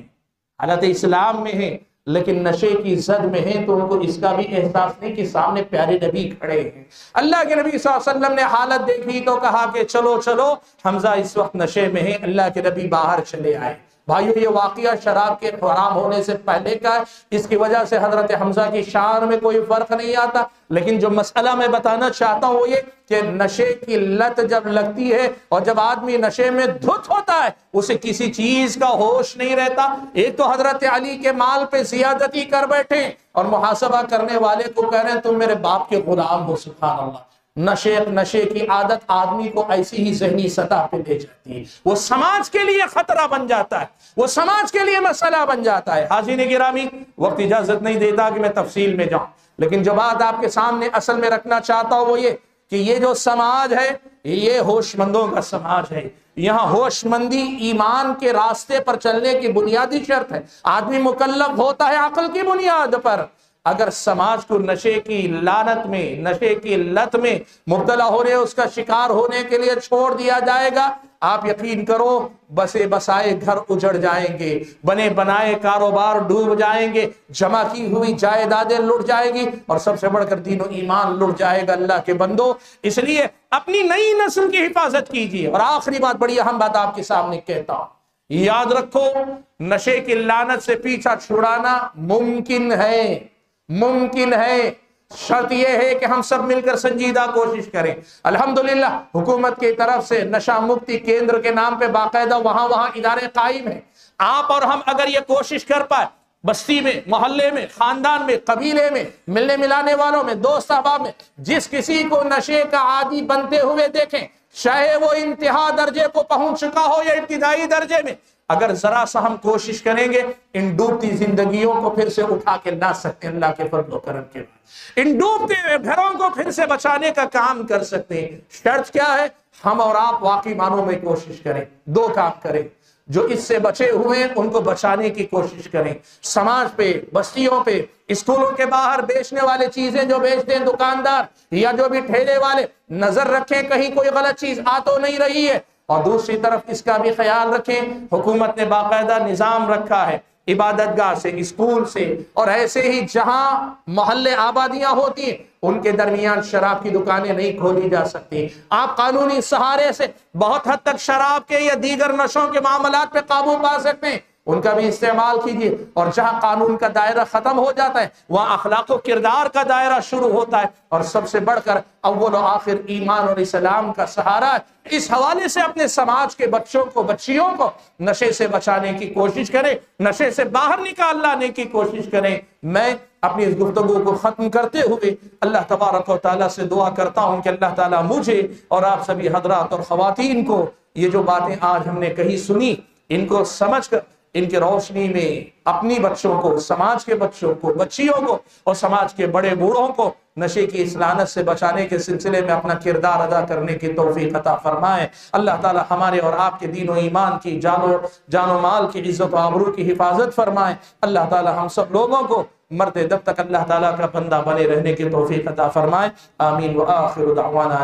हालत इस्लाम में है, लेकिन नशे की जद में है तो उनको इसका भी एहसास नहीं कि सामने प्यारे नबी खड़े हैं। अल्लाह के नबी वसल्लम ने हालत देखी तो कहा कि, चलो चलो, हमजा इस वक्त नशे में है, अल्लाह के नबी बाहर चले आए। भाइयों, ये वाकया शराब के हराम होने से पहले का है। इसकी वजह से हज़रत हमजा की शान में कोई फ़र्क नहीं आता। लेकिन जो मसला मैं बताना चाहता हूँ ये कि नशे की लत जब लगती है और जब आदमी नशे में धुत होता है, उसे किसी चीज़ का होश नहीं रहता। एक तो हज़रत अली के माल पे जियादती कर बैठे और मुहासबा करने वाले को कह रहे हैं, तुम मेरे बाप के गुलाम हो सुबहान अल्लाह नशे नशे की आदत आदमी को ऐसी ही जहनी सतह पे ले जाती है। वो समाज के लिए खतरा बन जाता है। वो समाज के लिए मसला बन जाता है। हाजिर गिरामी, वक्त इजाज़त नहीं देता कि मैं तफसील में जाऊँ। लेकिन जो बात आपके सामने असल में रखना चाहता हूँ वो ये कि ये जो समाज है, ये होशमंदों का समाज है। यहाँ होशमंदी ईमान के रास्ते पर चलने की बुनियादी शर्त है। आदमी मुकल्लफ होता है अकल की बुनियाद पर। अगर समाज को नशे की लानत में, नशे की लत में मुबतला रहे उसका शिकार होने के लिए छोड़ दिया जाएगा। आप यकीन करो, बसे बसाए घर उजड़ जाएँगे, बने बनाए कारोबार डूब जाएँगे, जमा की हुई जायदादें लुट जाएगी और सबसे बढ़कर दीनों ईमान लुट जाएगा अल्लाह के बंदो। इसलिए अपनी नई नस्ल की हिफाजत कीजिए। और आखिरी बात, बड़ी अहम बात आपके सामने कहता हूँ, याद रखो, नशे की लानत से पीछा छुड़ाना मुमकिन है। मुमकिन है। शर्त यह है कि हम सब मिलकर संजीदा कोशिश करें। अल्हम्दुलिल्लाह, हुकूमत की तरफ़ से नशा मुक्ति केंद्र के नाम पे बाकायदा वहाँ वहाँ इदारे कायम है। आप और हम अगर ये कोशिश कर पाए, बस्ती में, मोहल्ले में, खानदान में, कबीले में, मिलने मिलाने वालों में, दोस्त अहबाब में, जिस किसी को नशे का आदि बनते हुए देखें, चाहे वो इंतहा दर्जे को पहुँच चुका हो या इब्तदाई दर्जे में अगर जरा सा हम कोशिश करेंगे, इन डूबती जिंदगियों को फिर से उठा के ला सकते हैं, अल्लाह के फ़र्ज़ करम के इन डूबते हुए घरों को फिर से बचाने का काम कर सकते हैं। शर्त क्या है? हम और आप वाकई मानों में कोशिश करें, दो काम करें। जो इससे बचे हुए हैं, उनको बचाने की कोशिश करें। समाज पे, बस्तियों पे, स्कूलों के बाहर बेचने वाले चीज़ें जो बेचते हैं दुकानदार या जो भी ठेले वाले, नज़र रखें, कहीं कोई गलत चीज़ आ तो नहीं रही है। और दूसरी तरफ़ इसका भी ख्याल रखें, हुकूमत ने बाकायदा निज़ाम रखा है इबादत गाह से, स्कूल से, और ऐसे ही जहाँ मोहल्ले आबादियाँ होती हैं, उनके दरमियान शराब की दुकानें नहीं खोली जा सकती। आप कानूनी सहारे से बहुत हद तक शराब के या दीगर नशों के मामला पे काबू पा सकते हैं। उनका भी इस्तेमाल कीजिए और जहाँ कानून का दायरा खत्म हो जाता है, वहाँ अखलाक किरदार का दायरा शुरू होता है और सबसे बढ़कर अव्वल आखिर ईमान और इस्लाम का सहारा है। इस हवाले से अपने समाज के बच्चों को, बच्चियों को नशे से बचाने की कोशिश करें, नशे से बाहर निकाल लाने की कोशिश करें। मैं अपनी इस गुफ्तगु को खत्म करते हुए अल्लाह तबारक ताला से दुआ करता हूँ कि अल्लाह ताला मुझे और आप सभी हजरात और खातन को ये जो बातें आज हमने कही सुनी, इनको समझ कर इनकी रोशनी में अपनी बच्चों को, समाज के बच्चों को, बच्चियों को और समाज के बड़े बूढ़ों को नशे की इस लानत से बचाने के सिलसिले में अपना किरदार अदा करने की तोफ़ी अता फरमाए। अल्लाह ताला हमारे और आपके दीन और ईमान की, जानो जानो माल की, इज़्ज़त आबरू की हिफाजत फरमाए। अल्लाह ताला हम सब लोगों को मरते जब तक अल्लाह ताला का बंदा बने रहने की तोफ़ी अता फरमाए। आमीन व आखिर दावाना